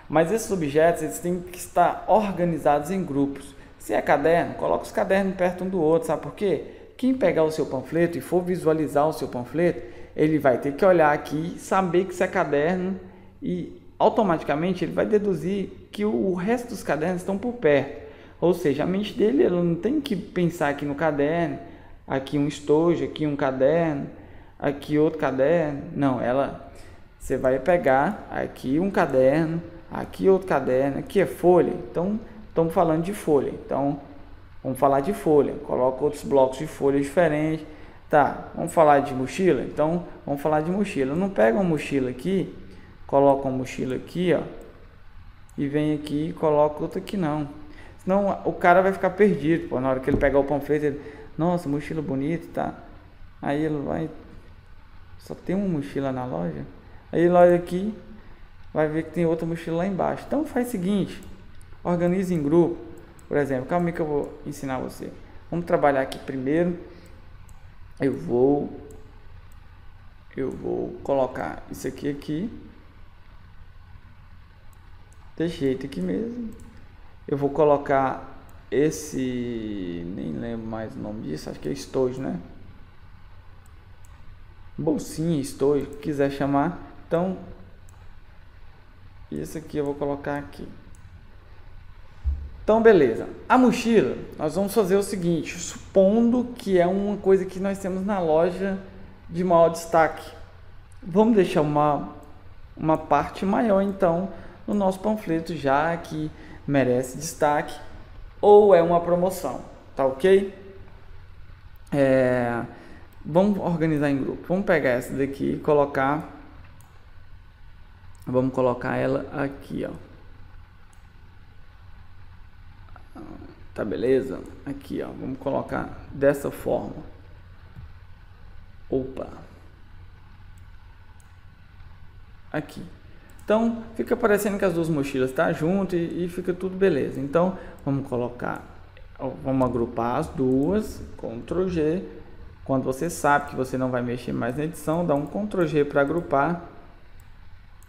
Mas esses objetos eles têm que estar organizados em grupos. Se é caderno, coloca os cadernos perto um do outro, sabe por quê? Quem pegar o seu panfleto e for visualizar o seu panfleto, ele vai ter que olhar aqui, saber que isso é caderno e automaticamente ele vai deduzir que o resto dos cadernos estão por perto. Ou seja, a mente dele ele não tem que pensar aqui no caderno, aqui um estojo, aqui um caderno, aqui outro caderno. Não, ela você vai pegar aqui um caderno, Aqui outro caderno, aqui é folha. Então, estamos falando de folha. Então, Vamos falar de folha. Coloca outros blocos de folha diferentes. Tá, vamos falar de mochila? Então, vamos falar de mochila. Não pega uma mochila aqui, coloca uma mochila aqui, ó. E vem aqui e coloca outra aqui não. Senão o cara vai ficar perdido, pô. Na hora que ele pegar o panfleto, ele... Nossa, mochila bonita, tá? Aí ele vai... Só tem uma mochila na loja? Aí ele olha aqui, vai ver que tem outra mochila lá embaixo. Então faz o seguinte, organize em grupo. Por exemplo, calma aí que eu vou ensinar você. Vamos trabalhar aqui primeiro. Eu vou eu vou colocar isso aqui aqui. Desse jeito aqui mesmo. Eu vou colocar esse, nem lembro mais o nome disso, acho que é estojo, né? Bolsinha, estojo, quiser chamar. Então, isso aqui eu vou colocar aqui. Então, beleza. A mochila, nós vamos fazer o seguinte, supondo que é uma coisa que nós temos na loja de maior destaque. Vamos deixar uma, uma parte maior, então, no nosso panfleto, já que merece destaque, ou é uma promoção, tá ok? É, vamos organizar em grupo. Vamos pegar essa daqui e colocar Vamos colocar ela aqui, ó. Tá beleza? Aqui, ó. Vamos colocar dessa forma. Opa. Aqui. Então, fica parecendo que as duas mochilas tá junto e, e fica tudo beleza. Então, vamos colocar, vamos agrupar as duas, Ctrl G. Quando você sabe que você não vai mexer mais na edição, dá um Ctrl G para agrupar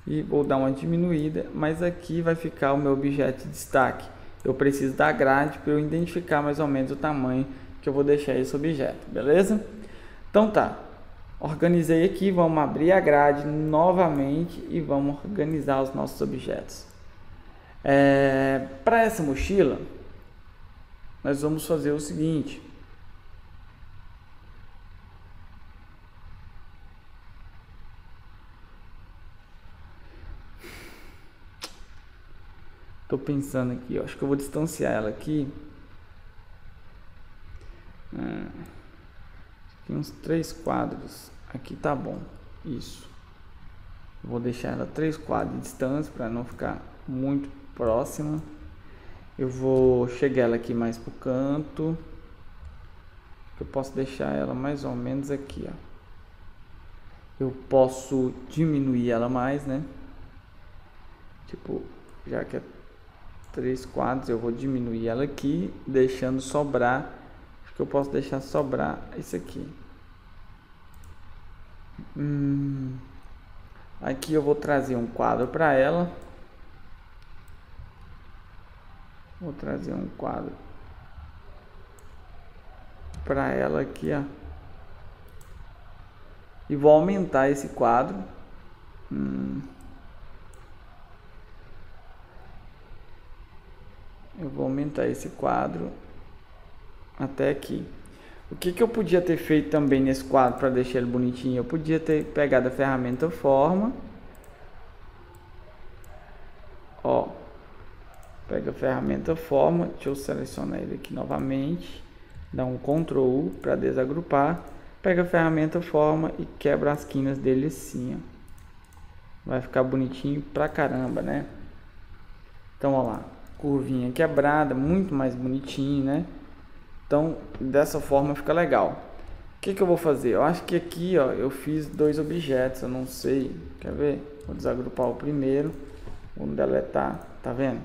e vou dar uma diminuída, mas aqui vai ficar o meu objeto de destaque. Eu preciso da grade para eu identificar mais ou menos o tamanho que eu vou deixar esse objeto, beleza? Então tá, organizei aqui, vamos abrir a grade novamente e vamos organizar os nossos objetos. É, para essa mochila, nós vamos fazer o seguinte, Tô pensando aqui, ó, acho que eu vou distanciar ela aqui. Ah, uns três quadros. Aqui tá bom. Isso. Vou deixar ela três quadros de distância para não ficar muito próxima. Eu vou chegar ela aqui mais pro canto. Eu posso deixar ela mais ou menos aqui, ó. Eu posso diminuir ela mais, né? Tipo, já que é três quadros, eu vou diminuir ela aqui, deixando sobrar, acho que eu posso deixar sobrar isso aqui. Hum, aqui eu vou trazer um quadro para ela. Vou trazer um quadro para ela aqui, ó. E vou aumentar esse quadro. Hum. Eu vou aumentar esse quadro até aqui. O que, que eu podia ter feito também nesse quadro para deixar ele bonitinho? Eu podia ter pegado a ferramenta forma. Ó. Pega a ferramenta forma. Deixa eu selecionar ele aqui novamente. Dá um Ctrl U para desagrupar. Pega a ferramenta forma e quebra as quinas dele assim, ó. Vai ficar bonitinho pra caramba, né? Então, ó lá curvinha quebrada, muito mais bonitinho, né? Então, dessa forma fica legal. O que, que eu vou fazer? Eu acho que aqui, ó, eu fiz dois objetos, eu não sei. Quer ver? Vou desagrupar o primeiro, vou deletar, tá vendo?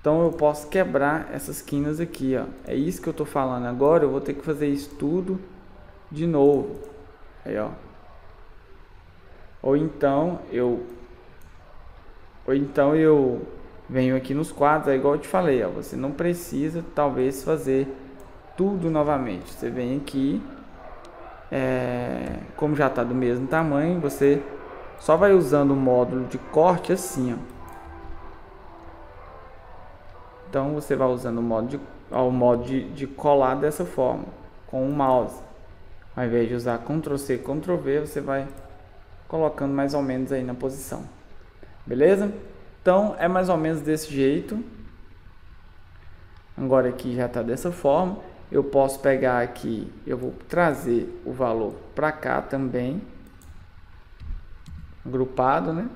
Então eu posso quebrar essas quinas aqui, ó. É isso que eu tô falando. Agora eu vou ter que fazer isso tudo de novo. Aí, ó. Ou então eu ou então eu venho aqui nos quadros, é igual eu te falei, ó, você não precisa talvez fazer tudo novamente. Você vem aqui, é, como já está do mesmo tamanho, você só vai usando o módulo de corte assim, ó. Então você vai usando o modo de, ó, o modo de, de colar dessa forma, com o mouse. Ao invés de usar Ctrl C, Ctrl V, você vai colocando mais ou menos aí na posição. Beleza? Então é mais ou menos desse jeito. Agora aqui já está dessa forma. Eu posso pegar aqui, eu vou trazer o valor para cá também, agrupado, né?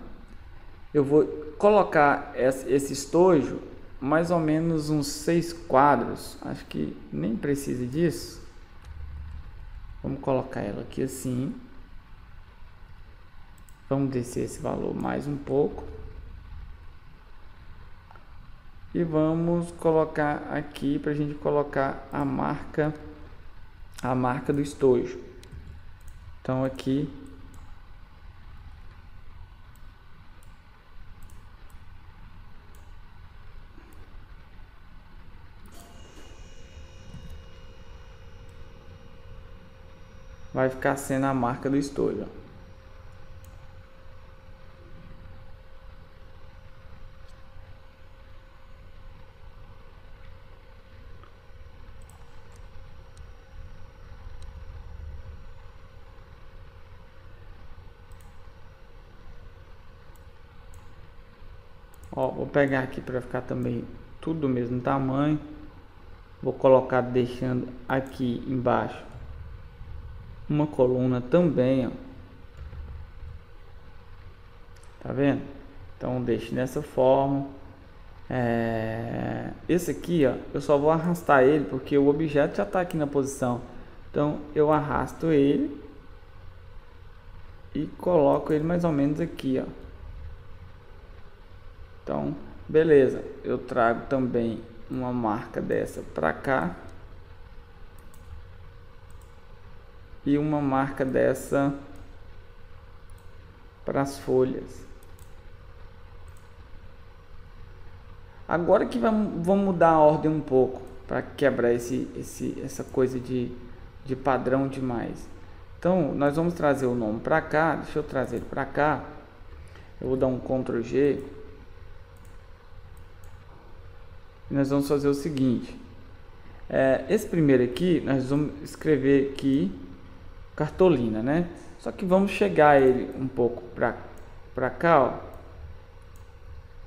Eu vou colocar esse estojo mais ou menos uns seis quadros. Acho que nem precisa disso. Vamos colocar ela aqui assim. Vamos descer esse valor mais um pouco. E vamos colocar aqui para a gente colocar a marca a marca do estojo. Então aqui vai ficar sendo a marca do estojo. Ó, vou pegar aqui para ficar também tudo do mesmo tamanho. Vou colocar deixando aqui embaixo uma coluna também, ó. Tá vendo? Então deixe dessa forma. É... Esse aqui, ó, eu só vou arrastar ele porque o objeto já está aqui na posição. Então eu arrasto ele e coloco ele mais ou menos aqui, ó. Então, beleza. Eu trago também uma marca dessa para cá. E uma marca dessa para as folhas. Agora que vamos, vamos mudar a ordem um pouco para quebrar esse, esse, essa coisa de, de padrão demais. Então, nós vamos trazer o nome para cá. Deixa eu trazer ele para cá. Eu vou dar um Ctrl G nós vamos fazer o seguinte. É, esse primeiro aqui, nós vamos escrever aqui cartolina, né? Só que vamos chegar ele um pouco para para cá, ó.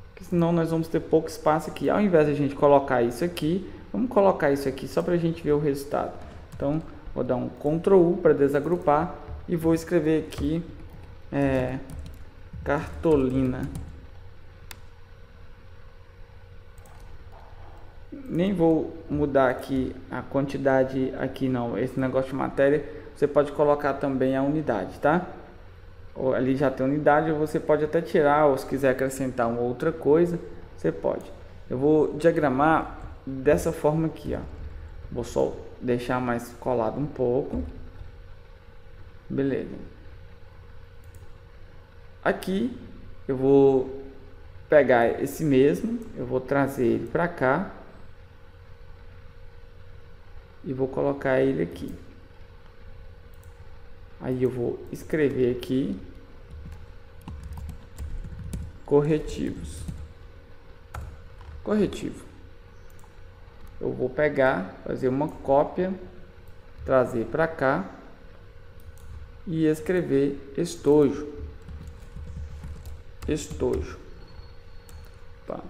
Porque senão nós vamos ter pouco espaço aqui. Ao invés de a gente colocar isso aqui, vamos colocar isso aqui só para a gente ver o resultado. Então, vou dar um Ctrl U para desagrupar e vou escrever aqui é, cartolina. Nem vou mudar aqui a quantidade aqui não, esse negócio de matéria, você pode colocar também a unidade, tá? Ali já tem unidade, você pode até tirar, ou se quiser acrescentar uma outra coisa, você pode. Eu vou diagramar dessa forma aqui, ó. Vou só deixar mais colado um pouco. Beleza. Aqui eu vou pegar esse mesmo, eu vou trazer ele para cá e vou colocar ele aqui. Aí eu vou escrever aqui corretivos. Corretivo. Eu vou pegar, fazer uma cópia, trazer para cá e escrever estojo. Estojo. Tá.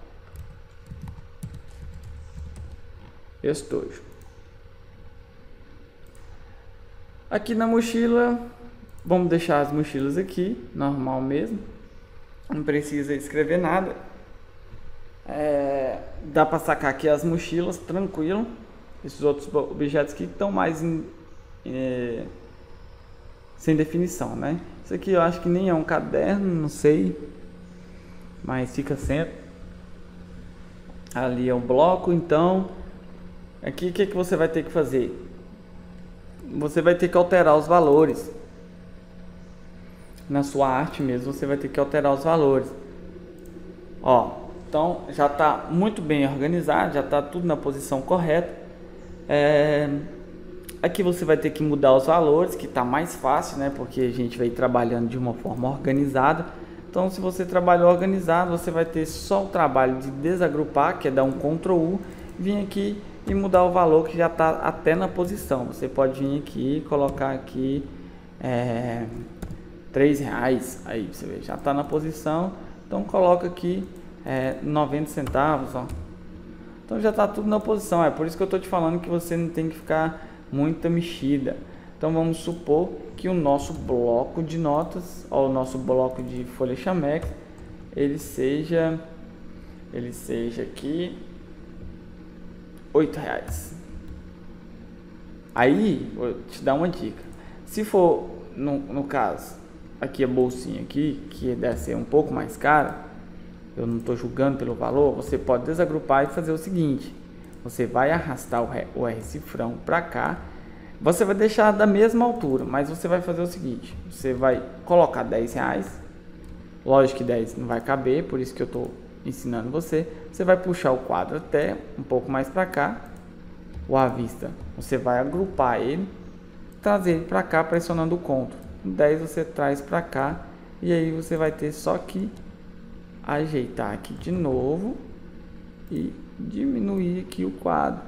Estojo. Aqui na mochila, vamos deixar as mochilas aqui, normal mesmo. Não precisa escrever nada. É, dá para sacar aqui as mochilas, tranquilo. Esses outros objetos aqui estão mais em, é, sem definição, né? Isso aqui eu acho que nem é um caderno, não sei. Mas fica sempre. Ali é um bloco, então. Aqui o que, que você vai ter que fazer? Você vai ter que alterar os valores. Na sua arte mesmo, você vai ter que alterar os valores. Ó, então já está muito bem organizado, já está tudo na posição correta. É, aqui você vai ter que mudar os valores, que está mais fácil, né? Porque a gente vai trabalhando de uma forma organizada. Então, se você trabalhou organizado, você vai ter só o trabalho de desagrupar, que é dar um Ctrl U, vir aqui e mudar o valor que já está até na posição. Você pode vir aqui e colocar aqui é, 3 reais, aí você vê, já está na posição, então coloca aqui é, 90 centavos, ó. Então já está tudo na posição. É por isso que eu estou te falando que você não tem que ficar muita mexida. Então vamos supor que o nosso bloco de notas, ou o nosso bloco de folha chamex, ele seja ele seja aqui oito reais. Aí, vou te dar uma dica. Se for, no, no caso, aqui a bolsinha aqui, que deve ser um pouco mais cara, eu não estou julgando pelo valor, você pode desagrupar e fazer o seguinte. Você vai arrastar o, R cifrão para cá. Você vai deixar da mesma altura, mas você vai fazer o seguinte. Você vai colocar 10 reais. Lógico que 10 não vai caber, por isso que eu estou ensinando você. Você vai puxar o quadro até um pouco mais para cá. O à vista, você vai agrupar ele trazer ele para cá pressionando o conto. 10 você traz para cá e aí você vai ter só que ajeitar aqui de novo e diminuir aqui o quadro.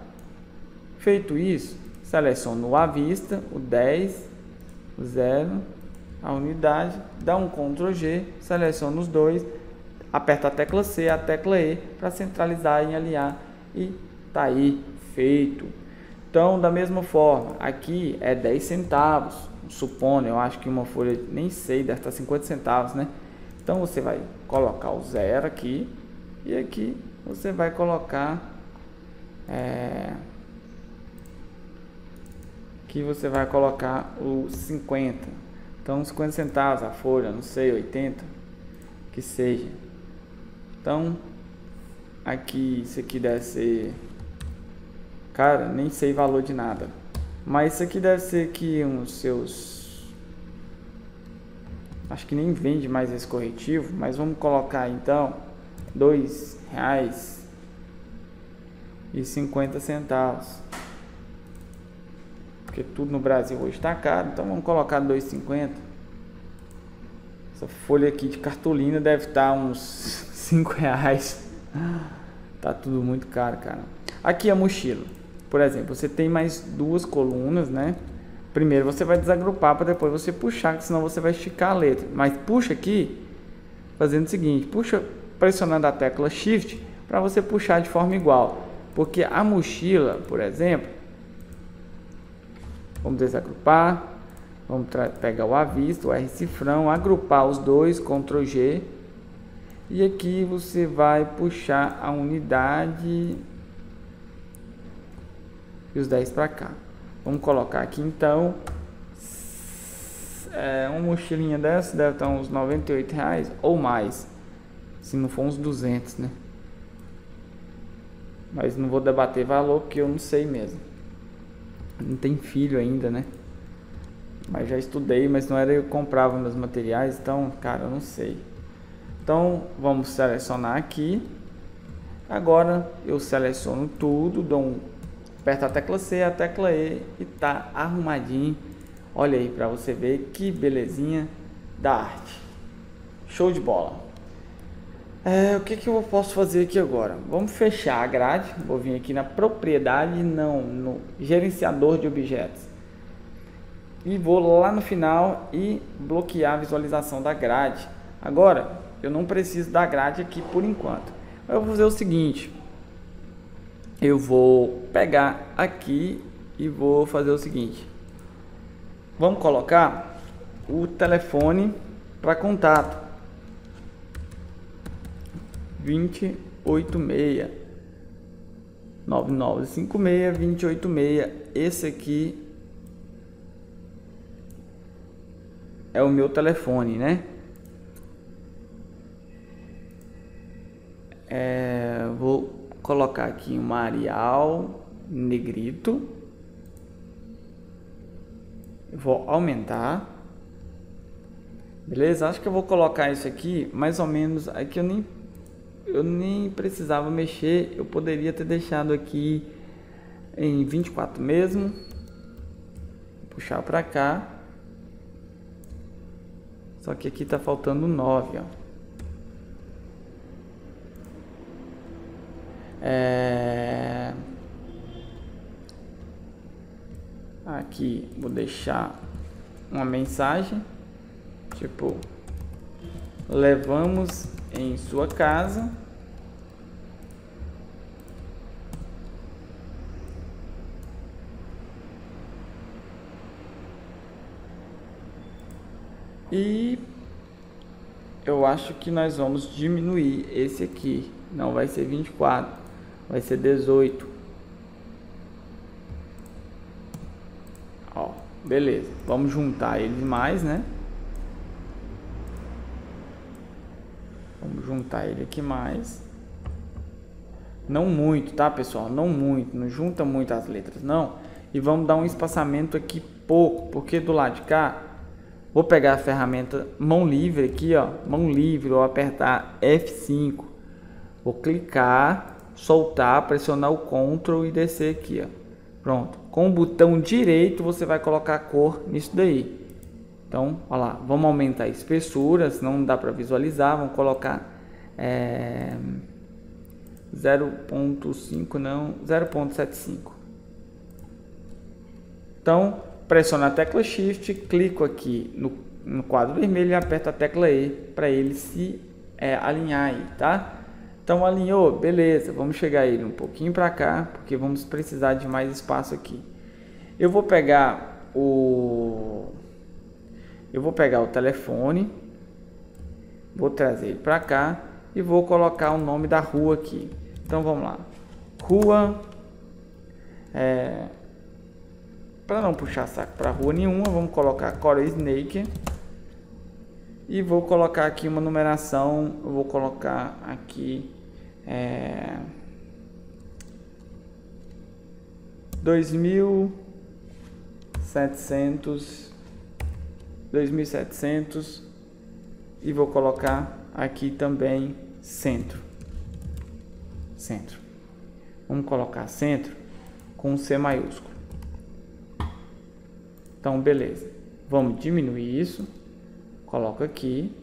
Feito isso, seleciono à vista, o 10, o 0, a unidade, dá um Ctrl G, seleciono os dois, aperta a tecla C, a tecla E para centralizar e alinhar e tá aí feito. Então, da mesma forma, aqui é 10 centavos, supondo, eu acho que uma folha, nem sei, deve estar 50 centavos, né? Então, você vai colocar o zero aqui e aqui você vai colocar é, aqui você vai colocar o 50 então 50 centavos a folha não sei 80 que seja então aqui isso aqui deve ser Cara, nem sei valor de nada. Mas isso aqui deve ser que uns seus... Acho que nem vende mais esse corretivo, mas vamos colocar então dois reais e cinquenta centavos. Porque tudo no Brasil hoje está caro, então vamos colocar dois cinquenta. Essa folha aqui de cartolina deve estar tá uns cinco reais. Tá tudo muito caro, cara. Aqui a mochila. Por exemplo, você tem mais duas colunas, né? Primeiro você vai desagrupar para depois você puxar, senão você vai esticar a letra. Mas puxa aqui, fazendo o seguinte, puxa pressionando a tecla Shift para você puxar de forma igual. Porque a mochila, por exemplo, vamos desagrupar, vamos pegar o avista, o R cifrão, agrupar os dois, Ctrl G, e aqui você vai puxar a unidade e os 10 para cá. Vamos colocar aqui então é, uma mochilinha dessa deve estar uns 98 reais ou mais, se não for uns 200, né? Mas não vou debater valor porque eu não sei mesmo. Não tem filho ainda, né? Mas já estudei, mas não era eu que comprava meus materiais, então, cara, eu não sei. Então, vamos selecionar aqui. Agora eu seleciono tudo, dou um aperta a tecla C, a tecla E e tá arrumadinho. Olha aí para você ver que belezinha da arte. Show de bola. É, o que, que eu posso fazer aqui agora? Vamos fechar a grade. Vou vir aqui na propriedade, não, no gerenciador de objetos. E vou lá no final e bloquear a visualização da grade. Agora, eu não preciso da grade aqui por enquanto. Eu vou fazer o seguinte eu vou pegar aqui e vou fazer o seguinte. Vamos colocar o telefone para contato. 286 9956 286. Esse aqui é o meu telefone, né? É, vou colocar aqui um Arial negrito. Vou aumentar. Beleza? Acho que eu vou colocar isso aqui mais ou menos. Aqui eu nem, eu nem precisava mexer. Eu poderia ter deixado aqui em 24 mesmo. Puxar para cá. Só que aqui tá faltando 9, ó. É... Aqui vou deixar uma mensagem, tipo, levamos em sua casa. E eu acho que nós vamos diminuir esse aqui. Não vai ser 24, vai ser 18. Ó, beleza. Vamos juntar eles mais, né? Vamos juntar ele aqui mais. Não muito, tá, pessoal? Não muito. Não junta muito as letras, não. E vamos dar um espaçamento aqui pouco, porque do lado de cá Vou pegar a ferramenta mão livre aqui, ó, mão livre, vou apertar F5. Vou clicar, soltar, pressionar o Ctrl e descer aqui, ó. Pronto. Com o botão direito você vai colocar a cor nisso daí. Então, olha lá, vamos aumentar a espessura, senão não dá para visualizar. Vamos colocar é, 0.5 não, 0.75. Então, pressiono a tecla Shift, clico aqui no, no quadro vermelho e aperto a tecla E para ele se é, alinhar aí, tá? Então alinhou, beleza, vamos chegar ele um pouquinho para cá, porque vamos precisar de mais espaço aqui. Eu vou pegar o eu vou pegar o telefone, vou trazer ele para cá e vou colocar o nome da rua aqui. Então vamos lá, rua é, para não puxar saco para rua nenhuma, vamos colocar Core Snake. E vou colocar aqui uma numeração, vou colocar aqui é, 2700 2700 e vou colocar aqui também centro centro vamos colocar centro com C maiúsculo então, beleza. Vamos diminuir isso. Coloca aqui.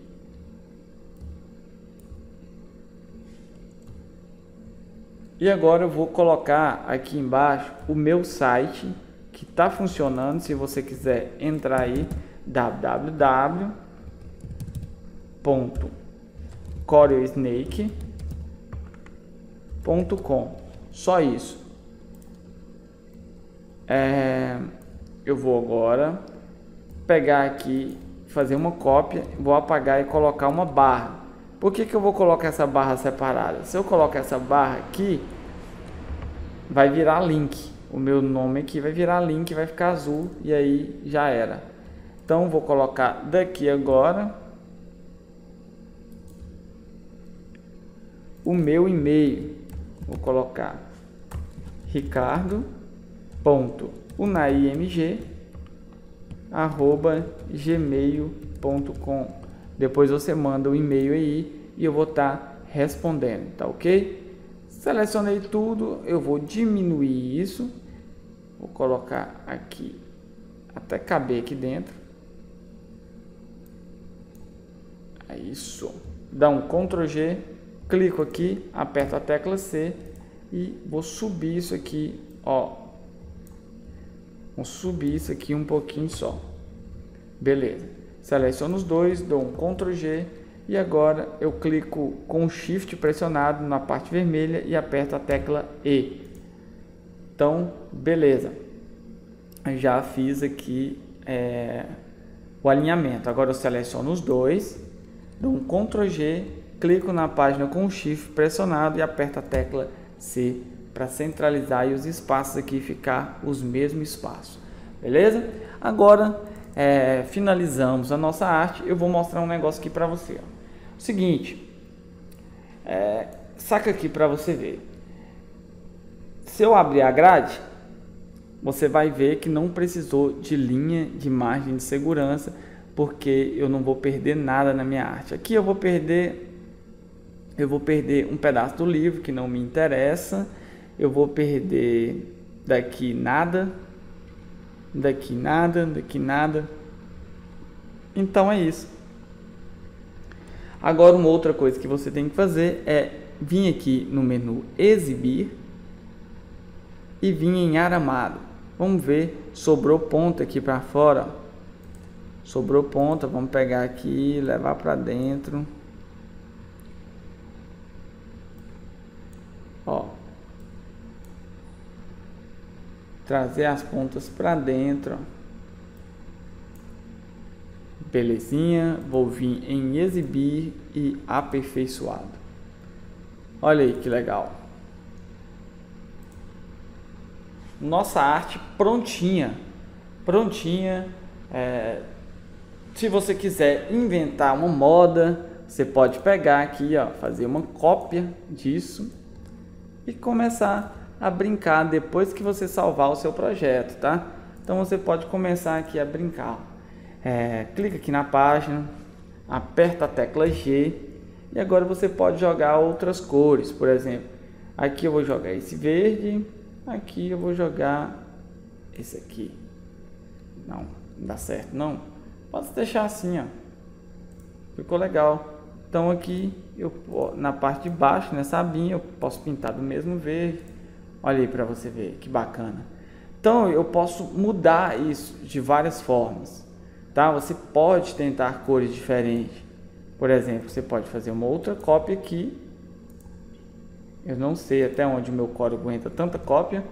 E agora eu vou colocar aqui embaixo o meu site que está funcionando. Se você quiser entrar aí, www.coreosnake.com. Só isso. É eu vou agora pegar aqui, fazer uma cópia, vou apagar e colocar uma barra. Por que, que eu vou colocar essa barra separada? Se eu colocar essa barra aqui, vai virar link. O meu nome aqui vai virar link, vai ficar azul e aí já era. Então vou colocar daqui agora o meu e-mail. Vou colocar ricardo ponto unaimg@gmail.com. Depois você manda o um e-mail aí e eu vou estar tá respondendo, tá ok? Selecionei tudo, eu vou diminuir isso, vou colocar aqui até caber aqui dentro. É isso. Dá um Ctrl G, clico aqui, aperto a tecla C e vou subir isso aqui, ó, Vamos subir isso aqui um pouquinho só. Beleza. Seleciono os dois, dou um Ctrl G e agora eu clico com o Shift pressionado na parte vermelha e aperto a tecla E. Então, beleza. Já fiz aqui é, o alinhamento. Agora eu seleciono os dois, dou um Ctrl G, clico na página com o Shift pressionado e aperto a tecla C para centralizar e os espaços aqui ficar os mesmos espaços, beleza? Agora, é, finalizamos a nossa arte, eu vou mostrar um negócio aqui para você. Ó. Seguinte, é, saca aqui para você ver. Se eu abrir a grade, você vai ver que não precisou de linha de margem de segurança, porque eu não vou perder nada na minha arte. Aqui eu vou perder eu vou perder um pedaço do livro que não me interessa eu vou perder daqui nada, daqui nada, daqui nada. Então é isso. Agora uma outra coisa que você tem que fazer é vir aqui no menu exibir e vir em aramado. Vamos ver, sobrou ponta aqui para fora. Sobrou ponta, vamos pegar aqui, levar para dentro. Ó, trazer as pontas para dentro. Belezinha, vou vir em exibir e aperfeiçoado. Olha aí que legal. Nossa arte prontinha, prontinha. É, se você quiser inventar uma moda, você pode pegar aqui, ó, fazer uma cópia disso e começar a brincar depois que você salvar o seu projeto, tá? Então você pode começar aqui a brincar. É, clica aqui na página, aperta a tecla G e agora você pode jogar outras cores, por exemplo. Aqui eu vou jogar esse verde, aqui eu vou jogar esse aqui. Não, não dá certo não. Pode deixar assim, ó. Ficou legal. Então aqui eu na parte de baixo, nessa abinha, eu posso pintar do mesmo verde. Olha aí para você ver que bacana. Então eu posso mudar isso de várias formas, tá? Você pode tentar cores diferentes. Por exemplo, você pode fazer uma outra cópia aqui. Eu não sei até onde o meu código aguenta tanta cópia.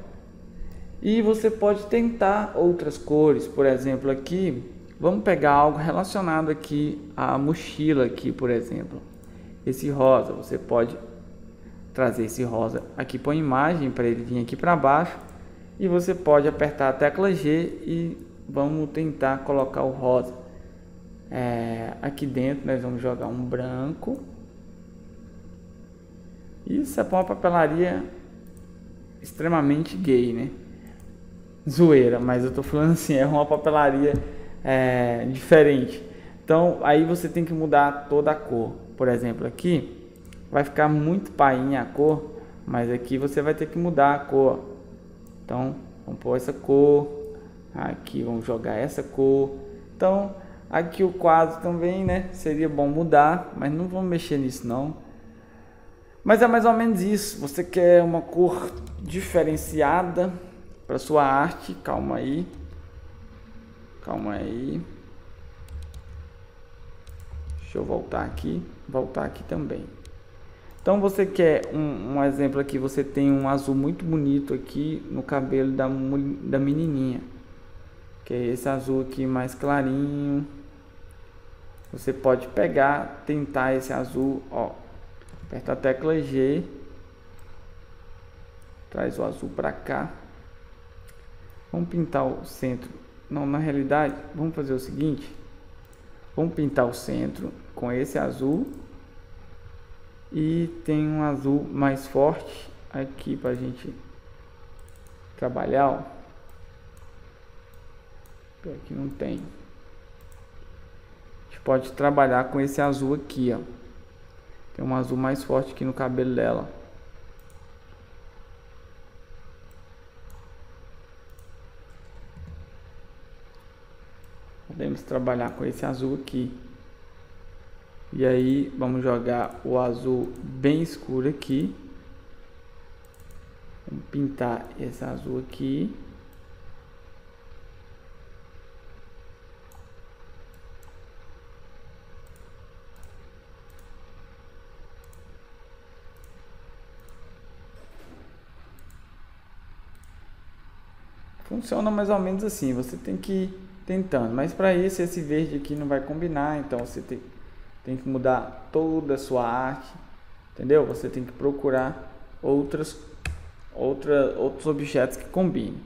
E você pode tentar outras cores, por exemplo, aqui Vamos pegar algo relacionado aqui à mochila aqui, por exemplo. Esse rosa, você pode trazer esse rosa aqui para a imagem para ele vir aqui para baixo e você pode apertar a tecla G e vamos tentar colocar o rosa. É, aqui dentro nós vamos jogar um branco. Isso é uma papelaria extremamente gay, né? Zoeira, mas eu tô falando assim, é uma papelaria é, diferente. Então aí você tem que mudar toda a cor. Por exemplo, aqui vai ficar muito painha a cor, mas aqui você vai ter que mudar a cor. Então vamos pôr essa cor, aqui vamos jogar essa cor. Então aqui o quadro também, né? Seria bom mudar, mas não vamos mexer nisso não. Mas é mais ou menos isso. Você quer uma cor diferenciada para sua arte? Calma aí. Calma aí. Deixa eu voltar aqui. Voltar aqui também. Então você quer um, um, exemplo aqui, você tem um azul muito bonito aqui no cabelo da, da menininha. Que é esse azul aqui mais clarinho. Você pode pegar, tentar esse azul, ó. Aperta a tecla G. Traz o azul para cá. Vamos pintar o centro não, na realidade, vamos fazer o seguinte. Vamos pintar o centro com esse azul. E tem um azul mais forte aqui para a gente trabalhar. Ó. Aqui não tem. A gente pode trabalhar com esse azul aqui, ó. Tem um azul mais forte aqui no cabelo dela. Podemos trabalhar com esse azul aqui. E aí vamos jogar o azul bem escuro aqui. Vamos pintar esse azul aqui. Funciona mais ou menos assim, você tem que tentando. Mas para isso, esse verde aqui não vai combinar, então você tem, tem que mudar toda a sua arte, entendeu? Você tem que procurar outras, outra, outros objetos que combinem.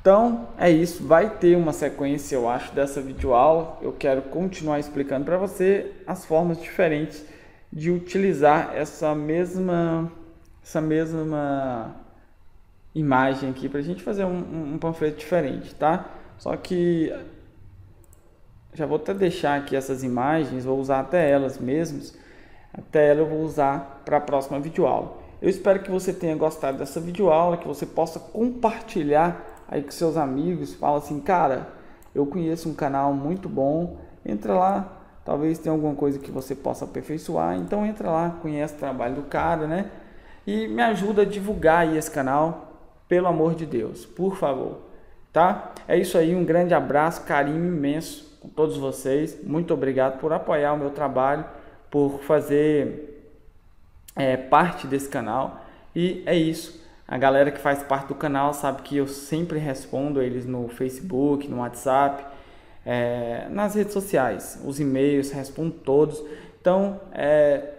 Então é isso, vai ter uma sequência, eu acho, dessa videoaula. Eu quero continuar explicando para você as formas diferentes de utilizar essa mesma, essa mesma imagem aqui para a gente fazer um, um panfleto diferente, tá? Só que já vou até deixar aqui essas imagens, vou usar até elas mesmas. Até ela eu vou usar para a próxima videoaula. Eu espero que você tenha gostado dessa videoaula, que você possa compartilhar aí com seus amigos. Fala assim, cara, eu conheço um canal muito bom, entra lá, talvez tenha alguma coisa que você possa aperfeiçoar. Então entra lá, conhece o trabalho do cara, né? E me ajuda a divulgar aí esse canal, pelo amor de Deus, por favor tá? É isso aí, um grande abraço, carinho imenso todos vocês. Muito obrigado por apoiar o meu trabalho, por fazer é, parte desse canal. E é isso. A galera que faz parte do canal sabe que eu sempre respondo eles no Facebook, no WhatsApp. é, nas redes sociais, os e-mails, respondo todos. Então, é,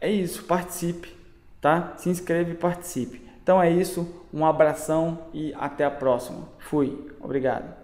é isso, participe, tá? Se inscreva e participe. Então é isso, um abração e até a próxima. Fui, obrigado.